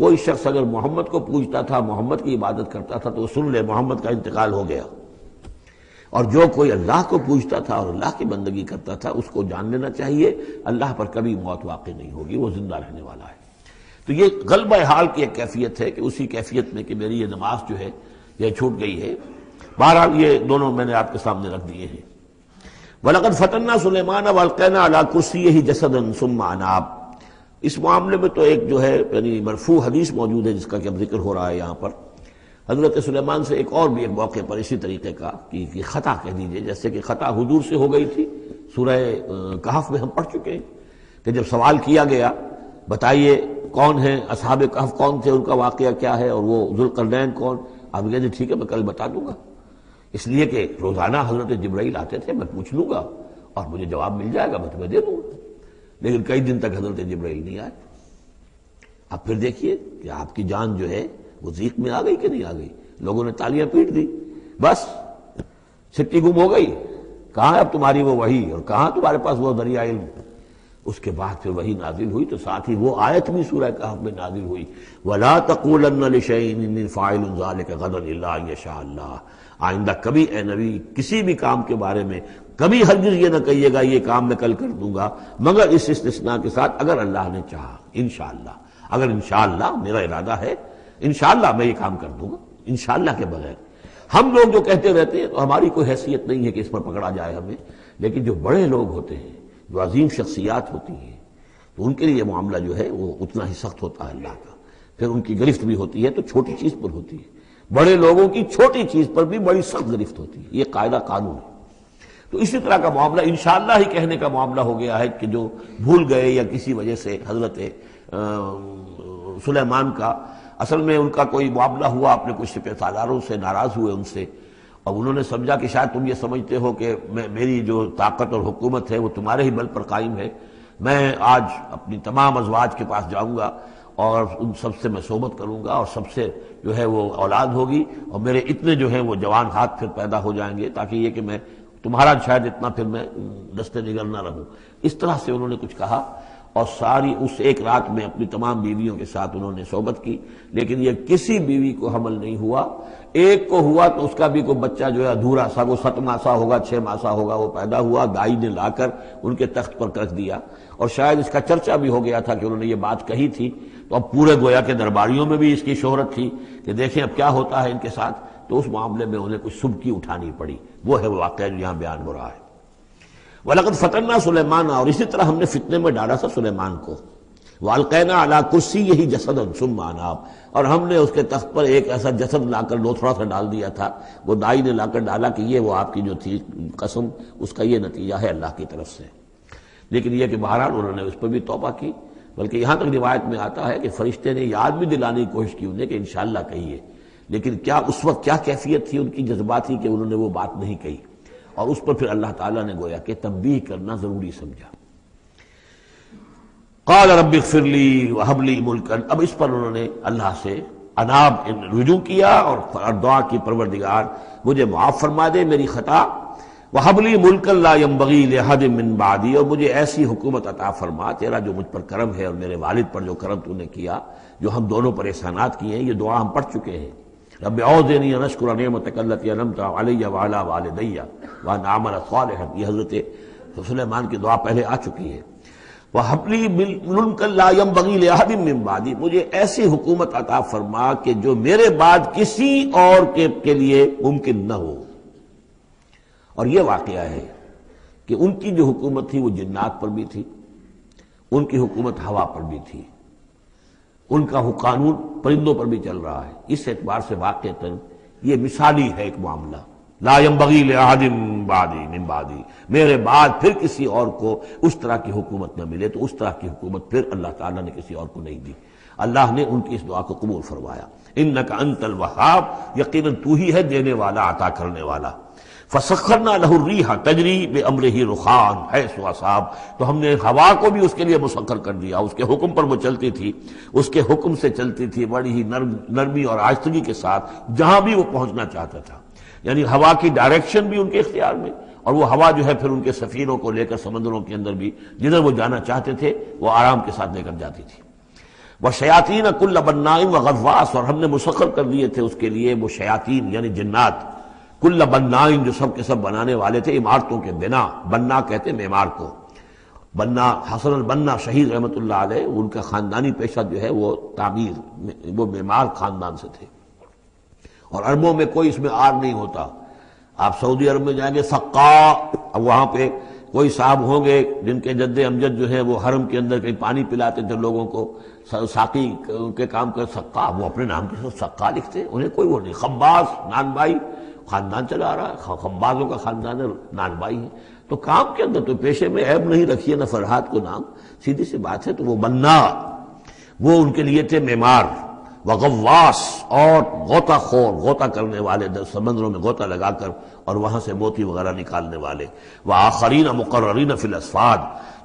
کوئی شخص اگر محمد کو پوچھتا تھا، محمد کی عبادت کرتا تھا، تو وہ سن لے محمد کا انتقال ہو گیا۔ اور جو کوئی اللہ کو پوچھتا تھا اور اللہ کی بندگی کرتا تھا، اس کو جان لینا چاہیے۔ اللہ پر کبھی موت واقع نہیں ہوگی، وہ زندہ رہنے والا ہے۔ تو یہ غلبہ حال کی ایک کیفیت ہے کہ اسی کیفیت میں کہ میری یہ نماز جو ہے، یہ چھوٹ گئی ہے۔ بہرحال یہ دونوں میں نے آپ کے سامنے رکھ دیے ہیں۔ وَلَقَدْ فَتَنَّا سُلَيْمَانَ وَالْقَيْنَا عَلَى كُرْسِيِّهِ جَسَدًا ثُمَّ عَنَابٍ اس معاملے میں تو ایک جو ہے یعنی مرفوع حدیث موجود ہے جس کا کہ اب ذکر ہو رہا ہے یہاں پر۔ حضرت سلیمان سے ایک اور بھی ایک موقع پر اسی طریقے کا کہ خطا کہہ دیجیے، جیسے کہ خطا حضور سے ہو گئی تھی۔ سورہ کہف میں ہم پڑھ چکے ہیں کہ جب سوال کیا گیا، بتائیے کون ہیں، اصحاب کہف کون تھے، ان کا واقعہ کیا ہے اور وہ ذوالقرنین کون؟ آپ کہتے ٹھیک ہے، میں کل بتا دوں گا۔ اس لیے کہ روزانہ حضرت جبرائیل آتے تھے، میں پوچھ لوں گا اور مجھے جواب مل جائے گا، میں تمہیں دے دوں گا۔ لیکن کئی دن تک حضرت جبرائیل نہیں آئے۔ اب پھر دیکھیے کہ آپ کی جان جو ہے وہ ذیق میں آ گئی کہ نہیں آ گئی؟ لوگوں نے تالیاں پیٹ دی۔ بس، چھٹی گم ہو گئی۔ کہاں اب تمہاری وہ وہی اور کہاں تمہارے پاس وہ دریا علم؟ اس کے بعد پھر وہی نازل ہوئی تو ساتھ ہی وہ آیت بھی سورہ کہف میں نازل ہوئی۔ وَلَا تَقُولَنَّ لِشَيْءٍ إِنِّي فَاعِلٌ ذَلِكَ غَدًا إِلَّا أَن يَشَاءَ آئندہ کبھی اے نبی، کسی بھی کام کے بارے میں کبھی ہرگز یہ نہ کہیے گا یہ کام میں کل کر دوں گا، مگر اس استثناء کے ساتھ اگر اللہ نے چاہا، انشاءاللہ، اگر انشاءاللہ میرا ارادہ ہے، انشاءاللہ میں یہ کام کر دوں گا، انشاءاللہ کے بغیر۔ ہم لوگ جو کہتے رہتے ہیں تو ہماری کوئی حیثیت نہیں ہے کہ اس پر پکڑا جائے ہمیں، لیکن جو بڑے لوگ ہوتے ہیں، جو عظیم شخصیات ہوتی ہیں، تو ان کے لیے یہ معاملہ جو ہے، وہ اتنا ہی سخت ہوتا ہے اللہ کا۔ پھر ان کی گرفت بھی ہوتی ہے تو چھوٹی چیز پر ہوتی ہے۔ بڑے لوگوں کی چھوٹی چیز پر بھی بڑی سخت گرفت ہوتی ہے۔ یہ قاعدہ قانون ہے۔ تو اسی طرح کا معاملہ انشاءاللہ ہی کہنے کا معاملہ ہو گیا ہے کہ جو بھول گئے یا کسی وجہ سے حضرت سلیمان کا، اصل میں ان کا کوئی معاملہ ہوا اپنے کچھ سپہ سالاروں سے ناراض ہوئے ان سے اور انہوں نے سمجھا کہ شاید تم یہ سمجھتے ہو کہ میری جو طاقت اور حکومت ہے وہ تمہارے ہی بل پر قائم ہے، میں آج اپنی تمام ازواج کے پاس جاؤں گا اور ان سب سے میں صحبت کروں گا اور سب سے جو ہے وہ اولاد ہوگی اور میرے اتنے جو ہیں وہ جوان ہاتھ پھر پیدا ہو جائیں گے، تاکہ یہ کہ میں تمہارا شاید اتنا پھر میں دستے نگر نہ رہوں۔ اس طرح سے انہوں نے کچھ کہا اور ساری اس ایک رات میں اپنی تمام بیویوں کے ساتھ انہوں نے صحبت کی، لیکن یہ کسی بیوی کو حمل نہیں ہوا۔ ایک کو ہوا تو اس کا بھی کوئی بچہ جو ہے ادھورا سا، وہ ست ماسا ہوگا، چھ ماسا ہوگا، وہ پیدا ہوا دائی نے لا کر ان کے تخت پر رکھ دیا۔ اور شاید اس کا چرچا بھی ہو گیا تھا کہ انہوں نے یہ بات کہی تھی۔ تو اب پورے گویا کے درباریوں میں بھی اس کی شہرت تھی کہ دیکھیں اب کیا ہوتا ہے ان کے ساتھ۔ تو اس معاملے میں انہیں کچھ سبکی اٹھانی پڑی۔ وہ ہے واقعہ جو یہاں بیان ہو رہا ہے۔ وَلَقَدْ فَتَنَّا سُلَيْمَانَ، اور اسی طرح ہم نے فتنے میں ڈالا تھا سلیمان کو۔ والقینہ عَلَى كُرْسِي یہی جسد ثُمَّ اناب اور ہم نے اس کے تخت پر ایک ایسا جسد لا کر لوتھڑا سا ڈال دیا تھا۔ وہ دائی نے لا کر ڈالا کہ یہ وہ آپ کی جو تھی قسم، اس کا یہ نتیجہ ہے اللہ کی طرف سے۔ لیکن یہ کہ بہرحال انہوں نے اس پر بھی توبہ کی۔ بلکہ یہاں تک روایت میں آتا ہے کہ فرشتے نے یاد بھی دلانے کی کوشش کی انہیں کہ انشاءاللہ کہیے۔ لیکن کیا اس وقت کیا کیفیت تھی ان کی جذباتی کہ انہوں نے وہ بات نہیں کہی؟ اور اس پر پھر اللہ تعالیٰ نے گویا کہ تنبیہ کرنا ضروری سمجھا۔ قال رب اغفر لی وحب لی ملکن۔ اب اس پر انہوں نے اللہ سے اناب رجوع کیا اور دعا کی پروردگار مجھے معاف فرما دے میری خطا۔ وحب لی ملکن لا ينبغی لحد من بعدی۔ اور مجھے ایسی حکومت عطا فرما، تیرا جو مجھ پر کرم ہے اور میرے والد پر جو کرم تو نے کیا، جو ہم دونوں پر احسانات کیے ہیں، یہ دعا ہم پڑھ چکے ہیں۔ رب اوزنی ان اشکر نعمتک اللتی انمت علی وعلا والدی وان عمل صالحا۔ یہ حضرت سلیمان کی دعا پہلے آ چکی ہے۔ وَحَبْلِي مِلْكَ لَا يَنْبَغِي لِأَحَدٍ مِّن بَعْدِي مجھے ایسی حکومت عطا فرما کہ جو میرے بعد کسی اور کے, کے لیے ممکن نہ ہو۔ اور یہ واقعہ ہے کہ ان کی جو حکومت تھی وہ جنات پر بھی تھی ان کی حکومت ہوا پر بھی تھی۔ ان کا قانون پرندوں پر بھی چل رہا ہے۔ اس اعتبار سے واقع یہ مثالی ہے ایک معاملہ۔ لا ينبغي لأحد بعدی من بعدی میرے بعد پھر کسی اور کو اس طرح کی حکومت نہ ملے تو اس طرح کی حکومت پھر اللہ تعالیٰ نے کسی اور کو نہیں دی۔ اللہ نے ان کی اس دعا کو قبول فرمایا۔ انک انت الوہاب یقیناً تو ہی ہے دینے والا، عطا کرنے والا۔ فسخرنا له الريح تجری بامره رخان، ہے حيث اصاب تو ہم نے ہوا کو بھی اس کے لیے مسخر کر دیا۔ اس کے حکم پر وہ چلتی تھی۔ اس کے حکم سے چلتی تھی بڑی ہی نرم، نرمی اور آہستگی کے ساتھ، جہاں بھی وہ پہنچنا چاہتا تھا۔ یعنی ہوا کی ڈائریکشن بھی ان کے اختیار میں، اور وہ ہوا جو ہے پھر ان کے سفیروں کو لے کر سمندروں کے اندر بھی، جدھر وہ جانا چاہتے تھے، وہ آرام کے ساتھ لے کر جاتی تھی۔ وہ شیاطین کل بنائم و غواس اور ہم نے مسخر کر دیے تھے اس کے لیے وہ شیاطین یعنی جنات۔ کل بنائن جو سب کے سب بنانے والے تھے عمارتوں کے بنا بننا کہتے معمار کو۔ بننا حسن البنا شہید رحمت اللہ علیہ ان کا خاندانی پیشہ جو ہے وہ تعمیر وہ معمار خاندان سے تھے۔ اور عربوں میں کوئی اس میں آر نہیں ہوتا۔ آپ سعودی عرب میں جائیں گے، سقا وہاں پہ کوئی صاحب ہوں گے جن کے جد امجد جو ہے وہ حرم کے اندر کہیں پانی پلاتے تھے لوگوں کو ساقی کے کام کر سکا وہ اپنے نام کے ساتھ سکا لکھتے، انہیں کوئی وہ نہیں۔ خباز، نان بائی خاندان چلا رہا ہے خبازوں کا خاندان نان بائی ہے۔ تو کام کے اندر تو پیشے میں عیب نہیں رکھیے نہ فرحات کو نام۔ سیدھی سی بات ہے، تو وہ بننا وہ ان کے لیے تھے معمار۔ وغواس اور غوطہ خور، غوطہ کرنے والے سمندروں میں غوطہ لگا کر اور وہاں سے موتی وغیرہ نکالنے والے۔ وہ آخرین مقررین فی الاسفاد۔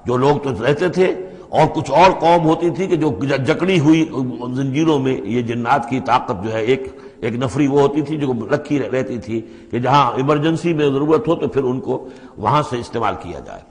جو لوگ تو رہتے تھے، اور کچھ اور قوم ہوتی تھی کہ جو جکڑی ہوئی زنجیروں میں، یہ جنات کی طاقت جو ہے، ایک ایک نفری وہ ہوتی تھی جو رکھی رہتی تھی کہ جہاں ایمرجنسی میں ضرورت ہو تو پھر ان کو وہاں سے استعمال کیا جائے۔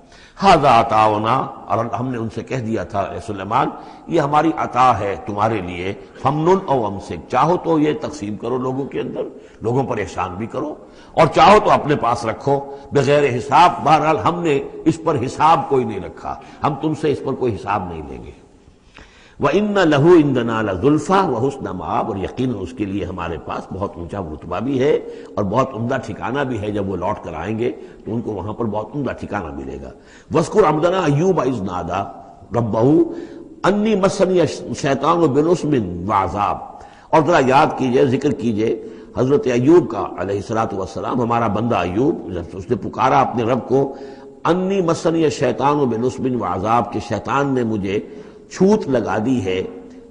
ہاضا عطاؤنا، اور ہم نے ان سے کہہ دیا تھا، اے سلیمان، یہ ہماری عطا ہے تمہارے لیے۔ فمن او امسک، چاہو تو یہ تقسیم کرو لوگوں کے اندر، لوگوں پر احسان بھی کرو، اور چاہو تو اپنے پاس رکھو۔ بغیر حساب، بہرحال ہم نے اس پر حساب کوئی نہیں رکھا، ہم تم سے اس پر کوئی حساب نہیں لیں گے۔ وہ ان لہو ان دنا ذلفا و حسن ماب اور یقیناً اس کے لیے ہمارے پاس بہت اونچا رتبہ بھی ہے اور بہت عمدہ ٹھکانہ بھی ہے جب وہ لوٹ کر آئیں گے تو ان کو وہاں پر بہت عمدہ ٹھکانہ ملے گا۔ وسکر امدنا ایوب از نادا رب انی مسن شیطان و بنسمن و عذاب اور ذرا یاد کیجیے، ذکر کیجیے، حضرت ایوب کا علیہ السلاۃ والسلام، ہمارا بندہ ایوب، اس نے پکارا اپنے رب کو انی مسن شیطان و بنسمن و عذاب کے شیطان نے مجھے چھوت لگا دی ہے،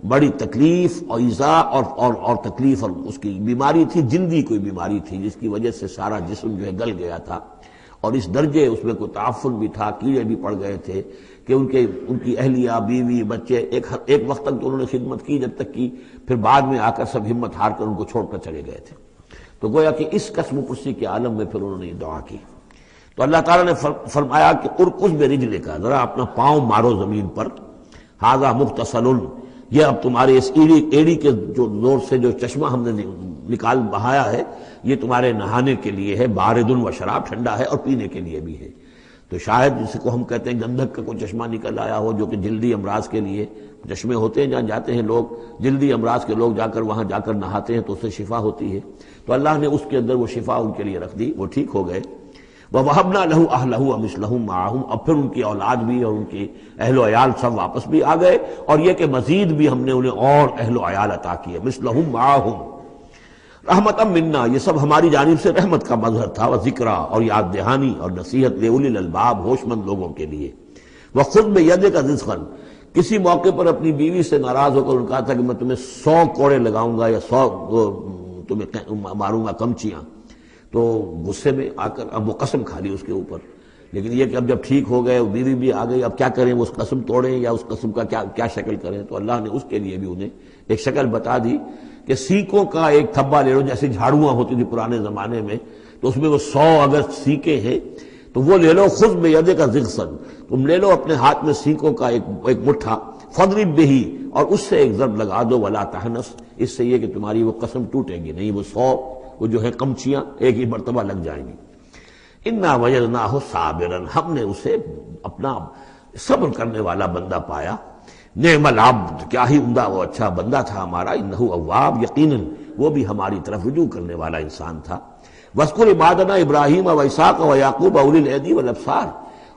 بڑی تکلیف اور ایزا اور اور اور تکلیف اور اس کی بیماری تھی، جلدی کوئی بیماری تھی، جس کی وجہ سے سارا جسم جو ہے گل گیا تھا۔ اور اس درجے اس میں کوئی تعفن بھی تھا، کیڑے بھی پڑ گئے تھے کہ ان کے ان کی اہلیہ، بیوی، بچے، ایک ایک وقت تک تو انہوں نے خدمت کی، جب تک کی پھر بعد میں آ کر سب ہمت ہار کر ان کو چھوڑ کر چلے گئے تھے۔ تو گویا کہ اس قسم پرسی کے عالم میں پھر انہوں نے یہ دعا کی۔ تو اللہ تعالیٰ نے فرمایا کہ ارکس میں رجلے کا، ذرا اپنا پاؤں مارو زمین پر۔ ہاضا مختصل یہ اب تمہارے اس ایڑی ایڑی کے جو زور سے جو چشمہ ہم نے نکال بہایا ہے، یہ تمہارے نہانے کے لیے ہے باردن و شراب ٹھنڈا ہے اور پینے کے لیے بھی ہے۔ تو شاید جس کو ہم کہتے ہیں گندھک کا کوئی چشمہ نکل آیا ہو جو کہ جلدی امراض کے لیے چشمے ہوتے ہیں، جہاں جاتے ہیں لوگ، جلدی امراض کے لوگ جا کر وہاں جا کر نہاتے ہیں تو اس سے شفا ہوتی ہے۔ تو اللہ نے اس کے اندر وہ شفا ان کے لیے رکھ دی، وہ ٹھیک ہو گئے۔ وہبنا لہو اہ لہو امسلح اب پھر ان کی اولاد بھی اور ان کی اہل و عیال سب واپس بھی آ گئے اور یہ کہ مزید بھی ہم نے انہیں اور اہل و عیال عطا کیے۔ مسلحم معاہم رحمت منا، یہ سب ہماری جانب سے رحمت کا مظہر تھا وہ ذکر اور یاد دہانی اور نصیحت لے الباب ہوش مند لوگوں کے لیے۔ وہ خود میں ید کا رزقن کسی موقع پر اپنی بیوی سے ناراض ہو کر ان کہا تھا کہ میں تمہیں سو کوڑے لگاؤں گا یا سو تمہیں ماروں گا کمچیاں تو غصے میں آ کر اب وہ قسم کھا لی اس کے اوپر۔ لیکن یہ کہ اب جب ٹھیک ہو گئے، بیوی بھی آ گئی، اب کیا کریں؟ وہ اس قسم توڑیں یا اس قسم کا کیا کیا شکل کریں؟ تو اللہ نے اس کے لیے بھی انہیں ایک شکل بتا دی کہ سیکوں کا ایک تھبا لے لو، جیسے جھاڑواں ہوتی تھی پرانے زمانے میں، تو اس میں وہ سو اگر سیکے ہیں، تو وہ لے لو خود میں یدے کا ذکسن تم لے لو اپنے ہاتھ میں سیکوں کا ایک ایک مٹھا۔ فضرب بھی اور اس سے ایک ضرب لگا دو، ولا تحنس۔ اس سے یہ کہ تمہاری وہ قسم ٹوٹے گی، نہیں، وہ سو وہ جو ہے کمچیاں ایک ہی مرتبہ لگ جائیں گی۔ انا وجل نہ ہو صابرن ہم نے اسے اپنا صبر کرنے والا بندہ پایا۔ نعم العبد، کیا ہی عمدہ وہ اچھا بندہ تھا ہمارا۔ انہو اواب، یقیناً وہ بھی ہماری طرف رجوع کرنے والا انسان تھا۔ وسکر عبادنا ابراہیم و اساق و یعقوب اول العدی والابصار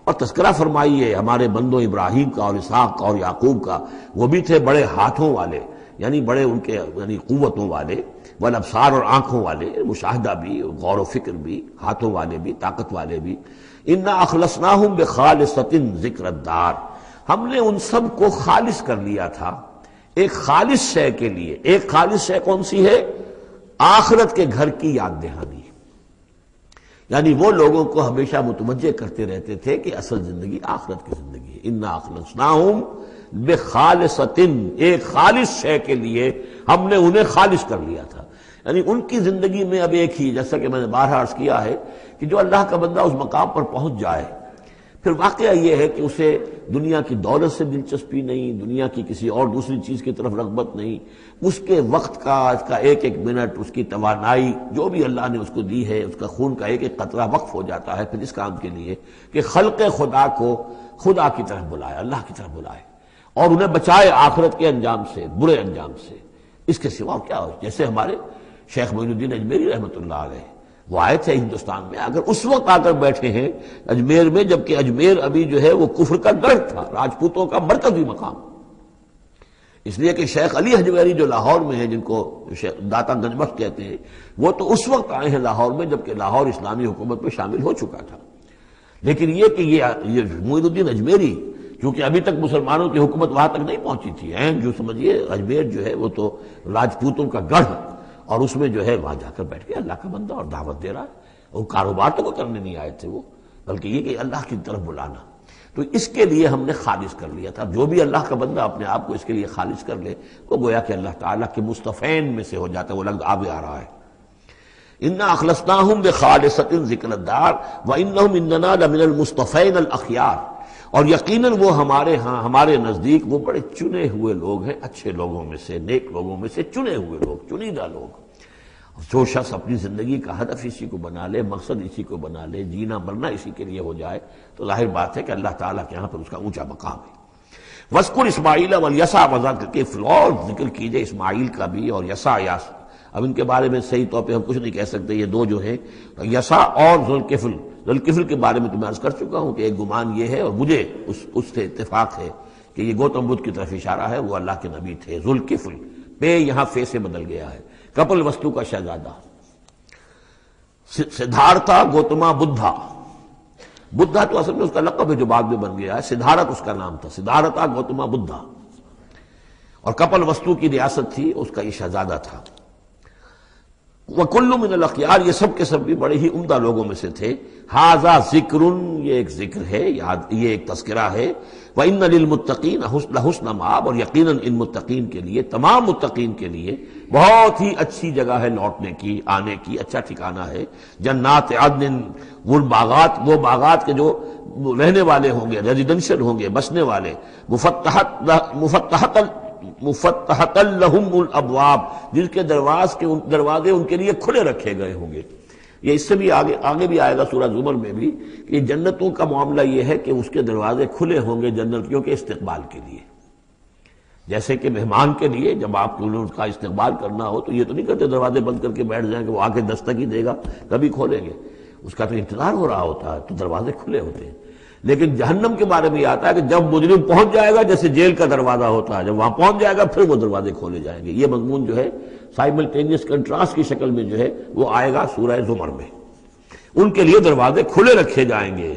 اور تذکرہ فرمائیے، ہمارے بندوں ابراہیم کا اور اسحاق کا اور یعقوب کا۔ وہ بھی تھے بڑے ہاتھوں والے یعنی بڑے ان کے یعنی قوتوں والے۔ ابسار اور آنکھوں والے، مشاہدہ بھی، غور و فکر بھی، ہاتھوں والے بھی، طاقت والے بھی۔ ان اخلصنا بے خالص ذکر دار ہم نے ان سب کو خالص کر لیا تھا۔ ایک خالص شے کے لیے۔ ایک خالص شے کون سی ہے؟ آخرت کے گھر کی یاد دہانی۔ یعنی وہ لوگوں کو ہمیشہ متوجہ کرتے رہتے تھے کہ اصل زندگی آخرت کی زندگی ہے۔ ان اخلصنا بے خالص ایک خالص شے کے لیے ہم نے انہیں خالص کر لیا تھا۔ یعنی ان کی زندگی میں اب ایک ہی، جیسا کہ میں نے بارہ عرض کیا ہے کہ جو اللہ کا بندہ اس مقام پر پہنچ جائے، پھر واقعہ یہ ہے کہ اسے دنیا کی دولت سے دلچسپی نہیں، دنیا کی کسی اور دوسری چیز کی طرف رغبت نہیں۔ اس کے وقت کا، اس کا ایک ایک منٹ، اس کی توانائی، جو بھی اللہ نے اس کو دی ہے، اس کا خون کا ایک ایک قطرہ وقف ہو جاتا ہے پھر اس کام کے لیے کہ خلق خدا کو خدا کی طرف بلائے، اللہ کی طرف بلائے اور انہیں بچائے آخرت کے انجام سے، برے انجام سے۔ اس کے سوا کیا ہو؟ جیسے ہمارے شیخ معین الدین اجمیری رحمۃ اللہ علیہ وہ آئے تھے ہندوستان میں۔ اگر اس وقت آ کر بیٹھے ہیں، اجمیر میں، جبکہ اجمیر ابھی جو ہے وہ کفر کا گڑھ تھا، راجپوتوں کا مرکزی مقام۔ اس لیے کہ شیخ علی حجویری جو لاہور میں ہیں، جن کو داتا گنج کہتے ہیں، وہ تو اس وقت آئے ہیں لاہور میں، جبکہ لاہور اسلامی حکومت میں شامل ہو چکا تھا۔ لیکن یہ کہ یہ معید الدین اجمیری کیونکہ ابھی تک مسلمانوں کی حکومت وہاں تک نہیں پہنچی تھی۔ جو سمجھیے، اجمیر جو ہے وہ تو راجپوتوں کا گڑھ۔ اور اس میں جو ہے وہاں جا کر بیٹھ گیا۔ اللہ کا بندہ اور دعوت دے رہا ہے۔ وہ کاروبار تو کوئی کرنے نہیں آئے تھے وہ، بلکہ یہ کہ اللہ کی طرف بلانا۔ تو اس کے لیے ہم نے خالص کر لیا تھا۔ جو بھی اللہ کا بندہ اپنے آپ کو اس کے لیے خالص کر لے وہ گویا کہ اللہ تعالیٰ کے مستفین میں سے ہو جاتا ہے، وہ لفظ آب آ رہا ہے۔ ان اخلصنا بے خالص ذکر دار و ان لمن المصطفین الاخیار اور یقیناً وہ ہمارے ہاں ہمارے نزدیک وہ بڑے چنے ہوئے لوگ ہیں، اچھے لوگوں میں سے، نیک لوگوں میں سے چنے ہوئے لوگ، چنیدہ لوگ۔ جو شخص اپنی زندگی کا ہدف اسی کو بنا لے، مقصد اسی کو بنا لے، جینا مرنا اسی کے لیے ہو جائے، تو ظاہر بات ہے کہ اللہ تعالیٰ کے یہاں پر اس کا اونچا مقام ہے۔ وسکر اسماعیل یسا وضا کر کے فلور ذکر کیجیے اسماعیل کا بھی اور یسا یاس۔ اب ان کے بارے میں صحیح طور پہ ہم کچھ نہیں کہہ سکتے، یہ دو جو ہیں۔ یسا اور ذوالکفل۔ ذوالکفل کے بارے میں تو میں عرض کر چکا ہوں کہ ایک گمان یہ ہے اور مجھے اس اس سے اتفاق ہے کہ یہ گوتم بدھ کی طرف اشارہ ہے، وہ اللہ کے نبی تھے۔ ذوالکفل پے یہاں فے سے بدل گیا ہے۔ کپل وستو کا شہزادہ۔ سدھارتھا گوتما بدھا۔ بدھا تو اصل میں اس کا لقب ہے جو بعد میں بن گیا ہے۔ سدھارت اس کا نام تھا۔ سدھارتھا گوتما بدھا۔ اور کپل وستو کی ریاست تھی، اس کا یہ شہزادہ تھا۔ وہ کلو من الاخیار یہ سب کے سب بھی بڑے ہی عمدہ لوگوں میں سے تھے۔ ہاضا ذکر یہ ایک ذکر ہے یہ ایک تذکرہ ہے۔ وہ ان للمتقین حسن حسن ماب اور یقیناً ان متقین کے لیے، تمام متقین کے لیے بہت ہی اچھی جگہ ہے لوٹنے کی، آنے کی اچھا ٹھکانہ ہے۔ جنات عدن، وہ باغات وہ باغات کے جو رہنے والے ہوں گے ریزیڈنشل ہوں گے، بسنے والے، مفتحت مفتحت مفتحت لہم الابواب، جن کے درواز کے دروازے ان کے لیے کھلے رکھے گئے ہوں گے۔ یہ اس سے بھی آگے آگے بھی آئے گا سورہ زمر میں بھی کہ جنتوں کا معاملہ یہ ہے کہ اس کے دروازے کھلے ہوں گے جنتوں کے استقبال کے لیے۔ جیسے کہ مہمان کے لیے جب آپ کو اس کا استقبال کرنا ہو تو یہ تو نہیں کرتے دروازے بند کر کے بیٹھ جائیں کہ وہ آ کے دستک ہی دے گا، کبھی کھولیں گے۔ اس کا تو انتظار ہو رہا ہوتا ہے تو دروازے کھلے ہوتے ہیں۔ لیکن جہنم کے بارے میں یہ آتا ہے کہ جب مجرم پہنچ جائے گا، جیسے جیل کا دروازہ ہوتا ہے، جب وہاں پہنچ جائے گا، پھر وہ دروازے کھولے جائیں گے۔ یہ مضمون جو ہے سائملٹینیس کنٹراسٹ کی شکل میں جو ہے، وہ آئے گا سورہ زمر میں۔ ان کے لیے دروازے کھلے رکھے جائیں گے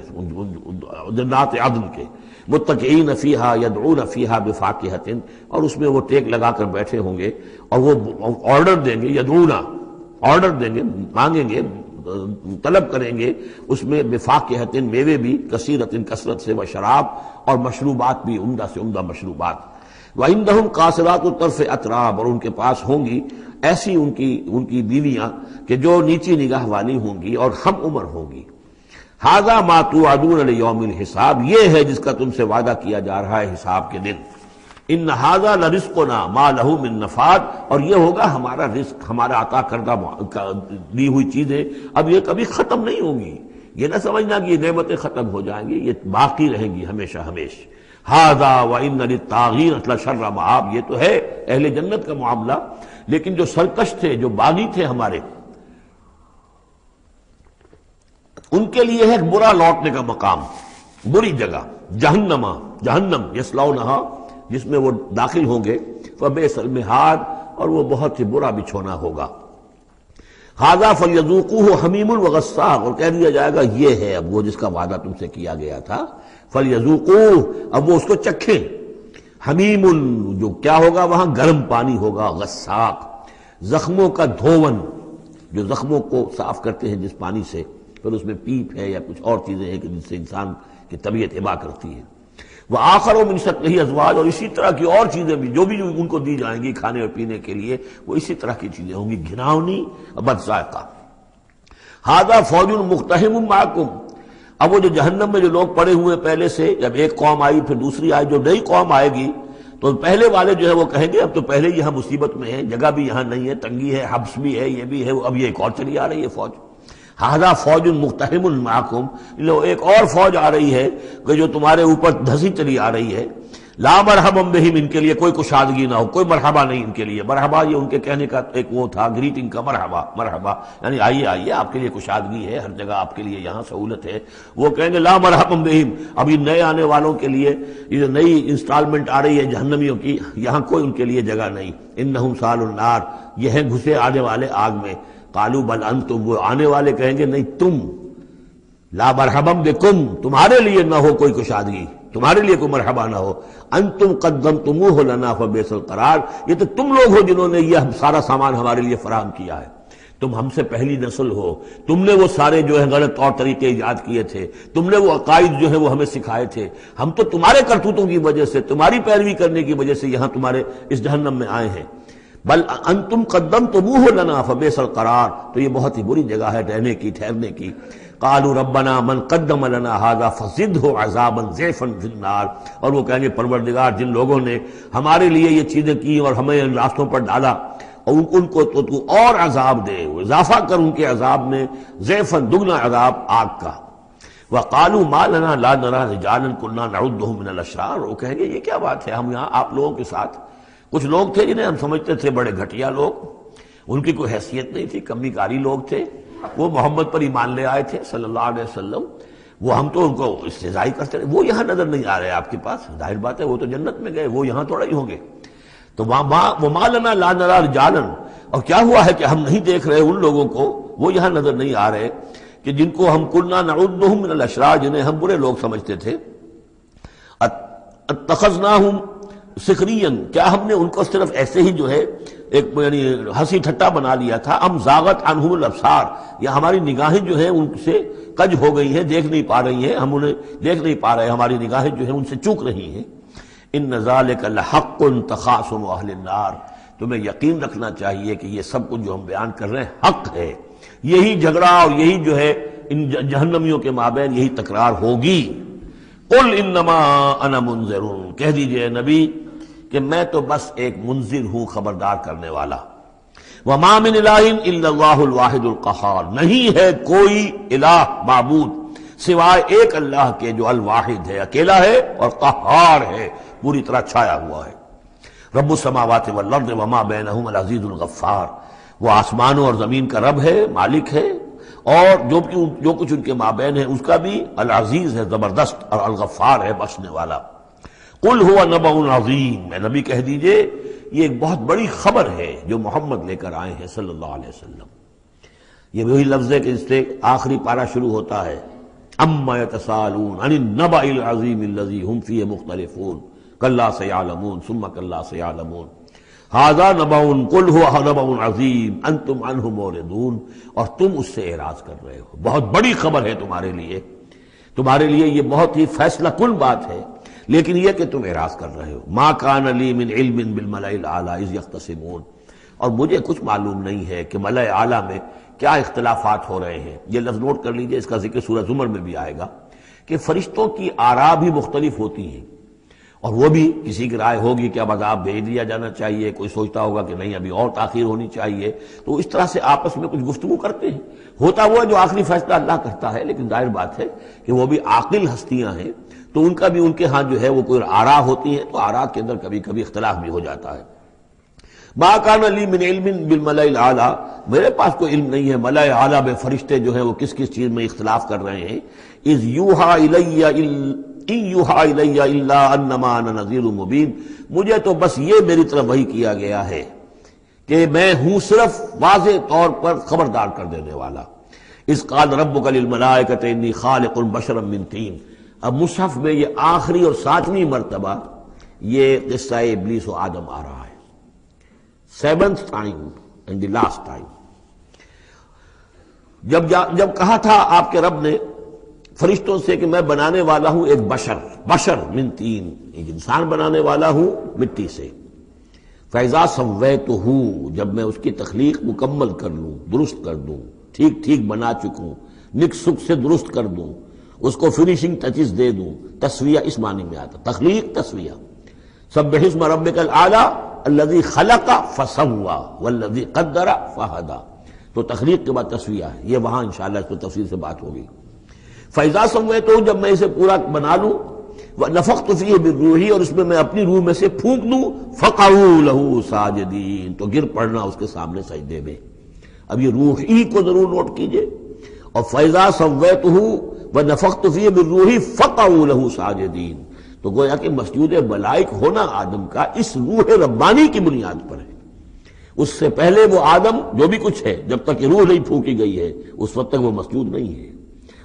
جنات عدن کے۔ متقین فیہا، یدعون فیہا بفاقہت اور اس میں وہ ٹیک لگا کر بیٹھے ہوں گے اور وہ آرڈر دیں گے، یدعونا، آرڈر دیں گے، مانگیں گے۔ طلب کریں گے، اس میں بفاقہت میوے بھی کثیرت کثرت سے وہ شراب اور مشروبات بھی، عمدہ سے عمدہ مشروبات۔ وَإِنَّهُمْ قَاسِرَاتُ الطرف اطراب اور ان کے پاس ہوں گی، ایسی ان کی ان کی بیویاں کہ جو نیچی نگاہ والی ہوں گی اور ہم عمر ہوں گی۔ ہاضا ماتو ادون یوم الحساب، یہ ہے جس کا تم سے وعدہ کیا جا رہا ہے حساب کے دن۔ ان نہذا رزق نا ما لہو من نفاد، اور یہ ہوگا ہمارا رزق، ہمارا عطا کردہ دی ہوئی چیزیں۔ اب یہ کبھی ختم نہیں ہوں گی یہ نہ سمجھنا کہ یہ نعمتیں ختم ہو جائیں گی، یہ باقی رہیں گی ہمیشہ ہمیش۔ ہاضا و ان تاغیر شر آپ یہ تو ہے اہل جنت کا معاملہ۔ لیکن جو سرکش تھے، جو باغی تھے ہمارے، ان کے لیے ہے برا لوٹنے کا مقام، بری جگہ جہنما جہنم یسلاؤ نہا جس میں وہ داخل ہوں گے بے سلمہاد اور وہ بہت ہی برا بچھونا ہوگا۔ ہاضا فلیزوکو حمیم الوغساق اور کہہ دیا جائے گا، یہ ہے اب وہ جس کا وعدہ تم سے کیا گیا تھا۔ فلیزوکو اب وہ اس کو چکھیں۔ حمیم، جو کیا ہوگا وہاں؟ گرم پانی ہوگا، غساق۔ زخموں کا دھون، جو زخموں کو صاف کرتے ہیں جس پانی سے، پھر اس میں پیپ ہے یا کچھ اور چیزیں ہیں کہ جس سے انسان کی طبیعت ابا کرتی ہے۔ وہ آخر و منصت نہیں ازواج اور اسی طرح کی اور چیزیں بھی جو بھی ان کو دی جائیں گی کھانے اور پینے کے لیے، وہ اسی طرح کی چیزیں ہوں گی گھناونی بد ذائقہ ہادہ فوج المختم محکم اب وہ جو جہنم میں جو لوگ پڑے ہوئے پہلے سے، جب ایک قوم آئی، پھر دوسری آئی جو نئی قوم آئے گی، تو پہلے والے جو ہے وہ کہیں گے، اب تو پہلے یہاں مصیبت میں ہے جگہ بھی یہاں نہیں ہے، تنگی ہے، حبس بھی ہے، یہ بھی ہے، اب یہ ایک اور چلی آ رہی ہے فوج۔ ہاضا فوج المختحم المحکم لو ایک اور فوج آ رہی ہے، کہ جو تمہارے اوپر دھسی چلی آ رہی ہے، لا مرحبم بہم، ان کے لیے کوئی کشادگی نہ ہو، کوئی مرحبا نہیں ان کے لیے۔ مرحبا یہ ان کے کہنے کا ایک وہ تھا گریٹنگ کا مرحبا مرحبا۔ یعنی آئیے آئیے، آپ کے لیے کشادگی ہے، ہر جگہ آپ کے لیے یہاں سہولت ہے۔ وہ کہیں گے لا مرحبم بہم، ابھی نئے آنے والوں کے لیے یہ نئی انسٹالمنٹ آ رہی ہے جہنمیوں کی، یہاں کوئی ان کے لیے جگہ نہیں۔ ان سال النار یہ ہیں گھسے آنے والے آگ میں۔ کالو بل انتم، وہ آنے والے کہیں گے نہیں، تم، لا مرحبم بکم تمہارے لیے نہ ہو کوئی کشادگی تمہارے لیے کوئی مرحبا نہ ہو، انتم قدم تم ہو لنا فبیس القرار، یہ تو تم لوگ ہو جنہوں نے یہ سارا سامان ہمارے لیے فراہم کیا ہے۔ تم ہم سے پہلی نسل ہو، تم نے وہ سارے جو ہے غلط طور طریقے ایجاد کیے تھے، تم نے وہ عقائد جو ہے وہ ہمیں سکھائے تھے۔ ہم تو تمہارے کرتوتوں کی وجہ سے، تمہاری پیروی کرنے کی وجہ سے یہاں تمہارے اس جہنم میں آئے ہیں۔ بل انتم قدم تو منہ ہو لنا فبیس القرار۔ تو یہ بہت ہی بری جگہ ہے رہنے کی، ٹھہرنے کی۔ قالوا ربنا من قدم لنا هذا فزده عذابا ضعفا في النار۔ اور وہ کہیں گے، پروردگار، جن لوگوں نے ہمارے لیے یہ چیزیں کی اور ہمیں ان راستوں پر ڈالا، اور ان کو تو تو اور عذاب دے، اضافہ کر ان کے عذاب میں ضعفا دگنا عذاب آگ کا۔ وقالوا ما لنا لا نرى رجالا كنا نعدهم من الاشرار۔ وہ کہیں گے، یہ کیا بات ہے؟ ہم یہاں آپ لوگوں کے ساتھ کچھ لوگ تھے جنہیں ہم سمجھتے تھے بڑے گھٹیا لوگ، ان کی کوئی حیثیت نہیں تھی کمی کاری لوگ تھے۔ وہ محمد پر ایمان لے آئے تھے صلی اللہ علیہ وسلم۔ وہ ہم تو ان کو استضائی کرتے رہے۔ وہ یہاں نظر نہیں آ رہے آپ کے پاس، ظاہر بات ہے وہ تو جنت میں گئے، وہ یہاں تھوڑا ہی ہوں گے۔ تو وہ مالنا لا نرا جانن اور کیا ہوا ہے کہ ہم نہیں دیکھ رہے ان لوگوں کو؟ وہ یہاں نظر نہیں آ رہے کہ جن کو ہم کلنا نعدہم من الاشرار جنہیں ہم برے لوگ سمجھتے تھے۔ اتخذناہم سکرین، کیا ہم نے ان کو صرف ایسے ہی جو ہے ایک یعنی ہنسی ٹھٹا بنا لیا تھا؟ ام زاغت عنہم الابصار، یا ہماری نگاہیں جو ہیں ان سے کج ہو گئی ہیں، دیکھ نہیں پا رہی ہیں، ہم انہیں دیکھ نہیں پا رہے، ہماری نگاہیں جو ہیں ان سے چوک رہی ہیں۔ ان نظالک لحق تخاصم اہل النار، تمہیں یقین رکھنا چاہیے کہ یہ سب کچھ جو ہم بیان کر رہے ہیں حق ہے۔ یہی جھگڑا اور یہی جو ہے ان جہنمیوں کے مابین یہی تکرار ہوگی۔ قل انما انا منذر کہہ دیجیے نبی کہ میں تو بس ایک منظر ہوں خبردار کرنے والا۔ وما من الا اللہ الواحد القہار نہیں ہے کوئی الہ معبود سوائے ایک اللہ کے جو الواحد ہے، اکیلا ہے اور قہار ہے۔ پوری طرح چھایا ہوا ہے۔ رب السماوات والارض وما بینہم العزیز الغفار۔ وہ آسمانوں اور زمین کا رب ہے، مالک ہے۔ اور جو جو کچھ ان کے مابین ہے، اس کا بھی العزیز ہے، زبردست اور الغفار ہے، بخشنے والا۔ کل ہوا نبا عظیم۔ میں نبی کہہ دیجیے، یہ ایک بہت بڑی خبر ہے جو محمد لے کر آئے ہیں صلی اللہ علیہ وسلم۔ یہ وہی لفظ ہے کہ اس سے آخری پارا شروع ہوتا ہے۔ اما يتسالون عن النبا العظیم الذي هم فيه مختلفون۔ کلا سيعلمون ثم کلا سيعلمون هذا نبا قل هو نبا عظیم، انتم عنه موردون اور تم اس سے اعراض کر رہے ہو۔ بہت بڑی خبر ہے تمہارے لیے۔ تمہارے لیے یہ بہت ہی فیصلہ کن بات ہے۔ لیکن یہ کہ تم اعراض کر رہے ہو۔ ما کان علی من علم بالملائ الاعلی اذ یختصمون اور مجھے کچھ معلوم نہیں ہے کہ ملائ اعلی میں کیا اختلافات ہو رہے ہیں۔ یہ لفظ نوٹ کر لیجیے، اس کا ذکر سورہ زمر میں بھی آئے گا کہ فرشتوں کی آرا بھی مختلف ہوتی ہیں۔ اور وہ بھی کسی کی رائے ہوگی کہ اب عذاب بھیج دیا جانا چاہیے، کوئی سوچتا ہوگا کہ نہیں، ابھی اور تاخیر ہونی چاہیے۔ تو اس طرح سے آپس میں کچھ گفتگو کرتے ہیں۔ ہوتا وہ جو آخری فیصلہ اللہ کرتا ہے، لیکن ظاہر بات ہے کہ وہ بھی عاقل ہستیاں ہیں۔ تو ان کا بھی ان کے ہاں جو ہے وہ کوئی آرا ہوتی ہے تو آرا کے اندر کبھی کبھی اختلاف بھی ہو جاتا ہے۔ ما کان علی من علم بالملائ الاعلی میرے پاس کوئی علم نہیں ہے ملائ اعلی میں فرشتے جو ہیں وہ کس کس چیز میں اختلاف کر رہے ہیں؟ اذ یوحا الی ان یوحا الا انما انا نذیر مبین۔ مجھے تو بس یہ میری طرف وہی کیا گیا ہے کہ میں ہوں صرف واضح طور پر خبردار کر دینے والا۔ اس قال ربک للملائکۃ انی خالق بشرا من طین۔ اب مصحف میں یہ آخری اور ساتویں مرتبہ یہ قصہ ابلیس و آدم آ رہا ہے۔ Seventh time and the last time جب جب کہا تھا آپ کے رب نے فرشتوں سے کہ میں بنانے والا ہوں ایک بشر بشر من تین، ایک انسان بنانے والا ہوں مٹی سے۔ فیضا سوے تو ہوں جب میں اس کی تخلیق مکمل کر لوں، درست کر دوں، ٹھیک ٹھیک بنا چکوں نک سکھ سے درست کر دوں۔ اس کو فنیشنگ ٹچز دے دوں۔ تصویہ اس معنی میں آتا تخلیق تصویہ سب حسم رب کل آگا الدی خلق فسوا والذی قدر فہدا۔ تو تخلیق کے بعد تصویہ ہے۔ یہ وہاں انشاءاللہ اس کو تفصیل سے بات ہوگی۔ فیضا سموے تو جب میں اسے پورا بنا لوں نفق تو روحی اور اس میں میں اپنی روح میں سے پھونک دوں فقعو لہو ساجدین تو گر پڑنا اس کے سامنے سجدے میں۔ اب یہ روح ہی کو ضرور نوٹ کیجیے۔ اور فیضا سویت ہوں وہ نفق تو روحی فقعو لہو ساجدین۔ تو گویا کہ مسجود ملائک ہونا آدم کا اس روح ربانی کی بنیاد پر ہے۔ اس سے پہلے وہ آدم جو بھی کچھ ہے، جب تک روح نہیں پھونکی گئی ہے، اس وقت تک وہ مسجود نہیں ہے۔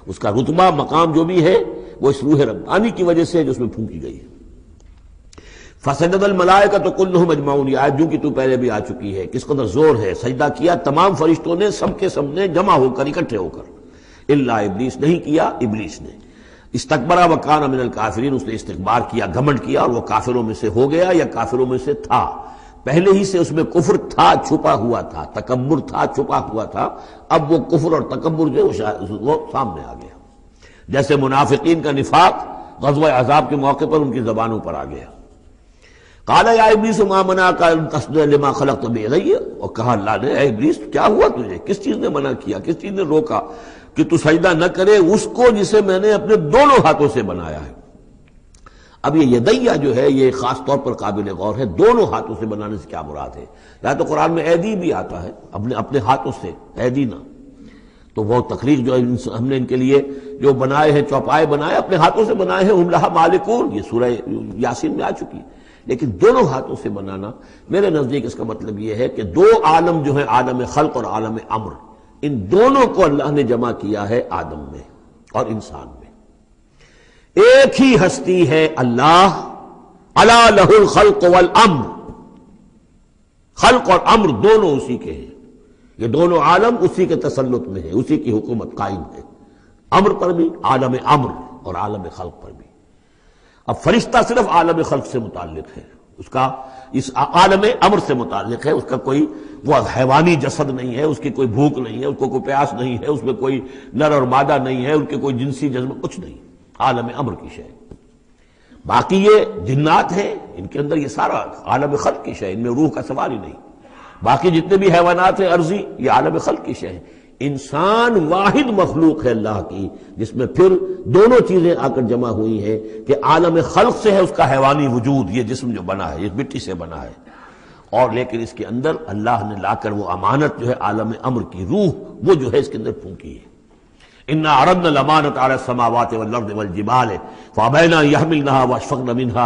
اس کا رتبہ، مقام جو بھی ہے، وہ اس روح ربانی کی وجہ سے جو اس میں پھونکی گئی ہے۔ فسجد الملائے کا تو کل مجمعون آج جو کہ تو پہلے بھی آ چکی ہے، کس قدر زور ہے، سجدہ کیا تمام فرشتوں نے، سب کے سب نے جمع ہو کر، اکٹھے ہو کر۔ اللہ ابلیس نہیں کیا، ابلیس نے۔ استقبرہ و کان امن الکافرین، اس نے استقبار کیا، گھمنڈ کیا اور وہ کافروں میں سے ہو گیا یا کافروں میں سے تھا۔ پہلے ہی سے اس میں کفر تھا، چھپا ہوا تھا، تکبر تھا، چھپا ہوا تھا۔ اب وہ کفر اور تکبر جو وہ سامنے آ گیا۔ جیسے منافقین کا نفاق غزوہ عذاب کے موقع پر ان کی زبانوں پر آ گیا۔ کالا یا ابلیس، ما منا کا لما خلق تو بے اور کہا، اللہ نے، اے ابلیس، کیا ہوا تجھے؟ کس چیز نے منع کیا؟ کس چیز نے روکا؟ کہ تو سجدہ نہ کرے، اس کو جسے میں نے اپنے دونوں ہاتھوں سے بنایا ہے۔ اب یہ یدیا جو ہے، یہ خاص طور پر قابل غور ہے، دونوں ہاتھوں سے بنانے سے کیا مراد ہے؟ یا تو قرآن میں ایدی بھی آتا ہے، اپنے اپنے ہاتھوں سے ایدی نہ۔ تو وہ تقریر جو ہم نے ان کے لیے جو بنائے ہیں، چوپائے بنائے، اپنے ہاتھوں سے بنائے ہیں املہ مالکون، یہ سورہ یاسین میں آ چکی لیکن دونوں ہاتھوں سے بنانا، میرے نزدیک اس کا مطلب یہ ہے کہ دو عالم جو ہے عالم خلق اور عالم امر۔ ان دونوں کو اللہ نے جمع کیا ہے آدم میں اور انسان میں۔ ایک ہی ہستی ہے اللہ اللہ لہ الخلق والامر۔ خلق اور امر دونوں اسی کے ہیں۔ یہ دونوں عالم اسی کے تسلط میں ہے اسی کی حکومت قائم ہے۔ امر پر بھی، عالم امر اور عالم خلق پر بھی۔ اب فرشتہ صرف عالم خلق سے متعلق ہے، اس کا، اس عالم امر سے متعلق ہے، اس کا کوئی وہ حیوانی جسد نہیں ہے، اس کی کوئی بھوک نہیں ہے، اس کو کوئی پیاس نہیں ہے، اس میں کوئی نر اور مادہ نہیں ہے، ان کے کوئی جنسی جذب کچھ نہیں، عالم امر کی شے۔ باقی یہ جنات ہیں، ان کے اندر یہ سارا عالم خلق کی شے، ان میں روح کا سوال ہی نہیں۔ باقی جتنے بھی حیوانات ہیں، عرضی، یہ عالم خلق کی شے ہے انسان واحد مخلوق ہے اللہ کی، جس میں پھر دونوں چیزیں آ کر جمع ہوئی ہیں کہ عالم خلق سے ہے، اس کا حیوانی وجود، یہ جسم جو بنا ہے، یہ مٹی سے بنا ہے۔ اور لیکن اس کے اندر اللہ نے لا کر وہ امانت جو ہے عالم امر کی روح، وہ جو ہے اس کے اندر پھونکی ہے۔ ان ارد الامانت على السماوات والارض والجبال فابینا يحملنها واشفقن منها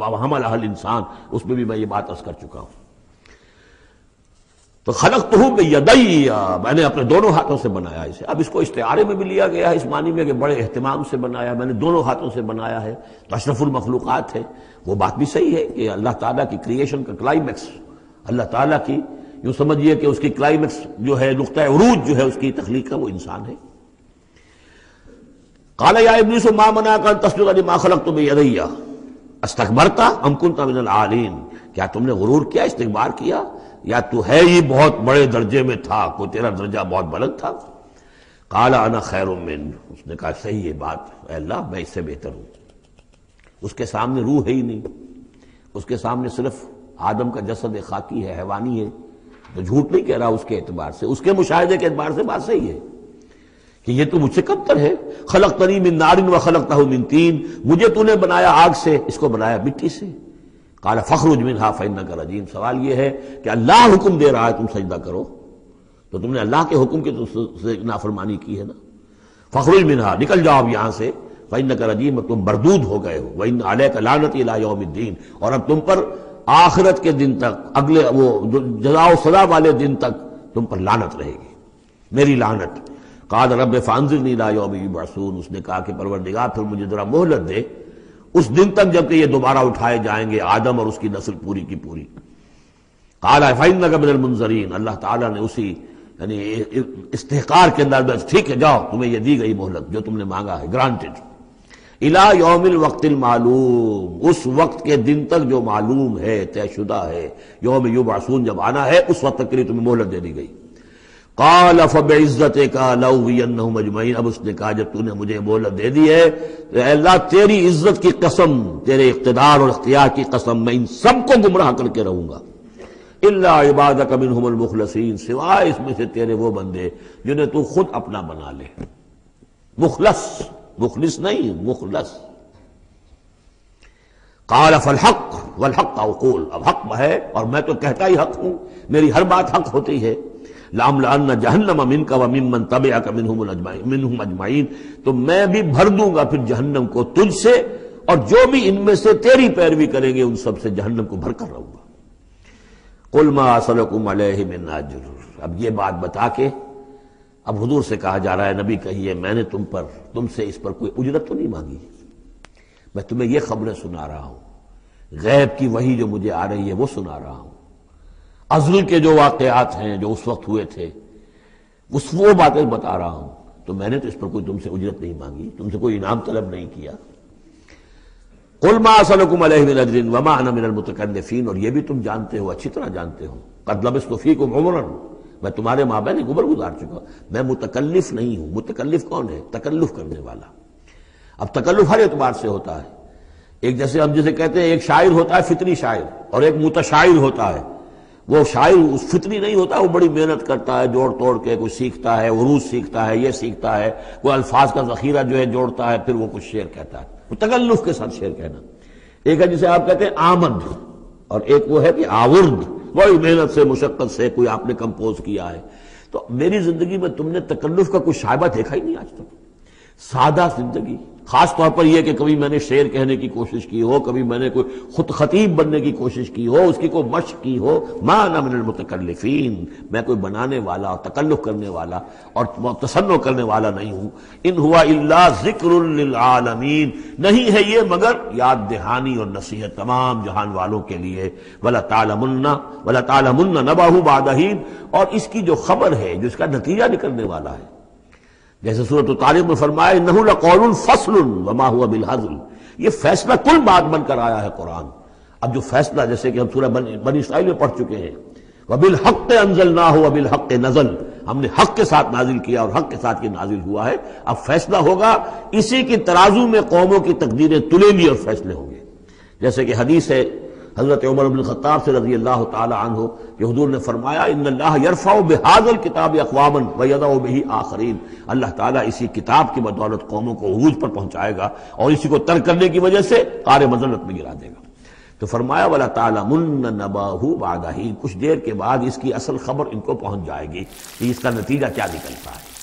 وحملها الانسان اس میں بھی میں یہ بات عرض کر چکا ہوں۔ تو خلق تو ہوں میں نے اپنے دونوں ہاتھوں سے بنایا اسے۔ اب اس کو اشتہارے میں بھی لیا گیا ہے، اس معنی میں کہ بڑے اہتمام سے بنایا، میں نے دونوں ہاتھوں سے بنایا ہے۔ اشرف المخلوقات ہے وہ بات بھی صحیح ہے کہ اللہ تعالیٰ کی کریشن کا کلائمیکس اللہ تعالیٰ کی، یوں سمجھیے کہ اس کی کلائمیکس جو ہے، نقطۂ عروج جو ہے، اس کی تخلیق کا وہ انسان ہے۔ کالا یا ابلیس، ما منا کر تصویر علی ما خلق تم یدیا استقبرتا ام کنتا من العالین۔ کیا تم نے غرور کیا استقبار کیا؟ یا تو ہے ہی بہت بڑے درجے میں تھا، کوئی تیرا درجہ بہت بلند تھا؟ کالا انا خیر من، اس نے کہا صحیح یہ بات، اے اللہ میں اس سے بہتر ہوں۔ اس کے سامنے روح ہے ہی نہیں، اس کے سامنے صرف آدم کا جسد خاکی ہے، حیوانی ہے۔ تو جھوٹ نہیں کہہ رہا اس کے اعتبار سے، اس کے مشاہدے کے اعتبار سے بات صحیح ہے کہ یہ تو مجھ سے کم تر ہے۔ خلق تری من نارن و خلق من تین، مجھے تو نے بنایا آگ سے، اس کو بنایا مٹی سے۔ کالا فخر منہا فن کا رجیم۔ سوال یہ ہے کہ اللہ حکم دے رہا ہے تم سجدہ کرو۔ تو تم نے اللہ کے حکم کی نافرمانی کی ہے نا۔ فخر منہا، نکل جاؤ اب یہاں سے۔ فن کا رجیم تم بردود ہو گئے ہو۔ وہ علیہ کا لانت یوم الدین اور اب تم پر آخرت کے دن تک، اگلے وہ جزا و سزا والے دن تک تم پر لانت رہے گی۔ میری لانت قاد رب فانزل نیلا یوم برسون اس نے کہا کہ پروردگار، پھر مجھے ذرا مہلت دے۔ اس دن تک جبکہ یہ دوبارہ اٹھائے جائیں گے آدم اور اس کی نسل پوری کی پوری۔ کالا فائن من المنظرین اللہ تعالیٰ نے اسی یعنی استحقار کے اندر ٹھیک ہے، جاؤ، تمہیں یہ دی گئی مہلت جو تم نے مانگا ہے گرانٹڈ الا یوم الوقت المعلوم، اس وقت کے دن تک جو معلوم ہے، طے شدہ ہے، یوم یو جب آنا ہے، اس وقت تک کے لیے تمہیں مہلت دے دی گئی۔ قال فبعزت کا لو اجمعین اب اس نے کہا، جب تو نے مجھے مہلت دے دی ہے، تو اے اللہ، تیری عزت کی قسم، تیرے اقتدار اور اختیار کی قسم، میں ان سب کو گمراہ کر کے رہوں گا۔ اللہ عبادک منہم المخلصین سوائے اس میں سے تیرے وہ بندے جنہیں تو خود اپنا بنا لے۔ مخلص مخلص نہیں، مخلص۔ قال، فالحق، والحق اقول۔ اب حق ہے، اور میں تو کہتا ہی حق ہوں، میری ہر بات حق ہوتی ہے۔ لام لان جہنم امن کا ومن من طب کا منہم اجمعین تو میں بھی بھر دوں گا پھر جہنم کو تجھ سے اور جو بھی ان میں سے تیری پیروی کریں گے ان سب سے جہنم کو بھر کر رہوں گا۔ قل ما اسلکم علیہ من اجر اب یہ بات بتا کے اب حضور سے کہا جا رہا ہے، نبی کہیے، میں نے تم پر، تم سے اس پر کوئی اجرت تو نہیں مانگی۔ میں تمہیں یہ خبریں سنا رہا ہوں۔ غیب کی وہی جو مجھے آ رہی ہے وہ سنا رہا ہوں۔ ازل کے جو واقعات ہیں جو اس وقت ہوئے تھے، اس وہ باتیں بتا رہا ہوں۔ تو میں نے تو اس پر کوئی تم سے اجرت نہیں مانگی، تم سے کوئی انعام طلب نہیں کیا۔ قل ما اسلکم علیہ من اجر وما انا من المتکلفین، اور یہ بھی تم جانتے ہو، اچھی طرح جانتے ہو۔ قد لبست فیکم عمرا، میں تمہارے ماں بہن عمر گزار چکا میں متکلف نہیں ہوں۔ متکلف کون ہے؟ تکلف کرنے والا۔ اب تکلف ہر اعتبار سے ہوتا ہے۔ ایک جیسے ہم جسے کہتے ہیں، ایک شاعر ہوتا ہے فطری شاعر، اور ایک متشاعر ہوتا ہے۔ وہ شاعر فطری نہیں ہوتا، وہ بڑی محنت کرتا ہے، جوڑ توڑ کے کوئی سیکھتا ہے عروج سیکھتا ہے، یہ سیکھتا ہے کوئی الفاظ کا ذخیرہ جو ہے جوڑتا ہے، پھر وہ کچھ شعر کہتا ہے۔ وہ تکلف کے ساتھ شعر کہنا۔ ایک ہے جسے آپ کہتے ہیں آمد، اور ایک وہ ہے کہ آورد۔ بڑی محنت سے، مشقت سے کوئی آپ نے کمپوز کیا ہے۔ تو میری زندگی میں تم نے تکلف کا کوئی شائبہ دیکھا ہی نہیں آج تک۔ سادہ زندگی۔ خاص طور پر یہ کہ کبھی میں نے شعر کہنے کی کوشش کی ہو، کبھی میں نے کوئی خود خطیب بننے کی کوشش کی ہو، اس کی کوئی مشق کی ہو مانا من المتکلفین، میں کوئی بنانے والا اور تکلف کرنے والا اور تصنع کرنے والا نہیں ہوں۔ ان ہوا اللہ ذکر للعالمین۔ نہیں ہے یہ مگر یاد دہانی اور نصیحت تمام جہان والوں کے لیے۔ ولا تعالمنا ولا تعالمنا نباہ بادہین اور اس کی جو خبر ہے، جو اس کا نتیجہ نکلنے والا ہے جیسے صورت الطالب میں فرمایا نہ لقول فصل وما هو بالحزل یہ فیصلہ کل بات بن کر آیا ہے قرآن۔ اب جو فیصلہ، جیسے کہ ہم سورہ بنی اسرائیل میں پڑھ چکے ہیں۔ وبالحق انزل نہ ہو وبالحق نزل۔ ہم نے حق کے ساتھ نازل کیا اور حق کے ساتھ یہ نازل ہوا ہے۔ اب فیصلہ ہوگا، اسی کی ترازو میں قوموں کی تقدیریں تلیں گی اور فیصلے ہوں گے۔ جیسے کہ حدیث ہے حضرت عمر بن خطاب سے رضی اللہ تعالی عنہ کہ حضور نے فرمایا، ان اللہ یرفع بهذا الكتاب اقواما ويدع به آخرین. اللہ تعالیٰ اسی کتاب کی بدولت قوموں کو عروج پر پہنچائے گا اور اسی کو ترک کرنے کی وجہ سے قار مذلت میں گرا دے گا۔ تو فرمایا، ولا تعالی من نباہ بعد کچھ دیر کے بعد اس کی اصل خبر ان کو پہنچ جائے گی کہ اس کا نتیجہ کیا نکلتا ہے۔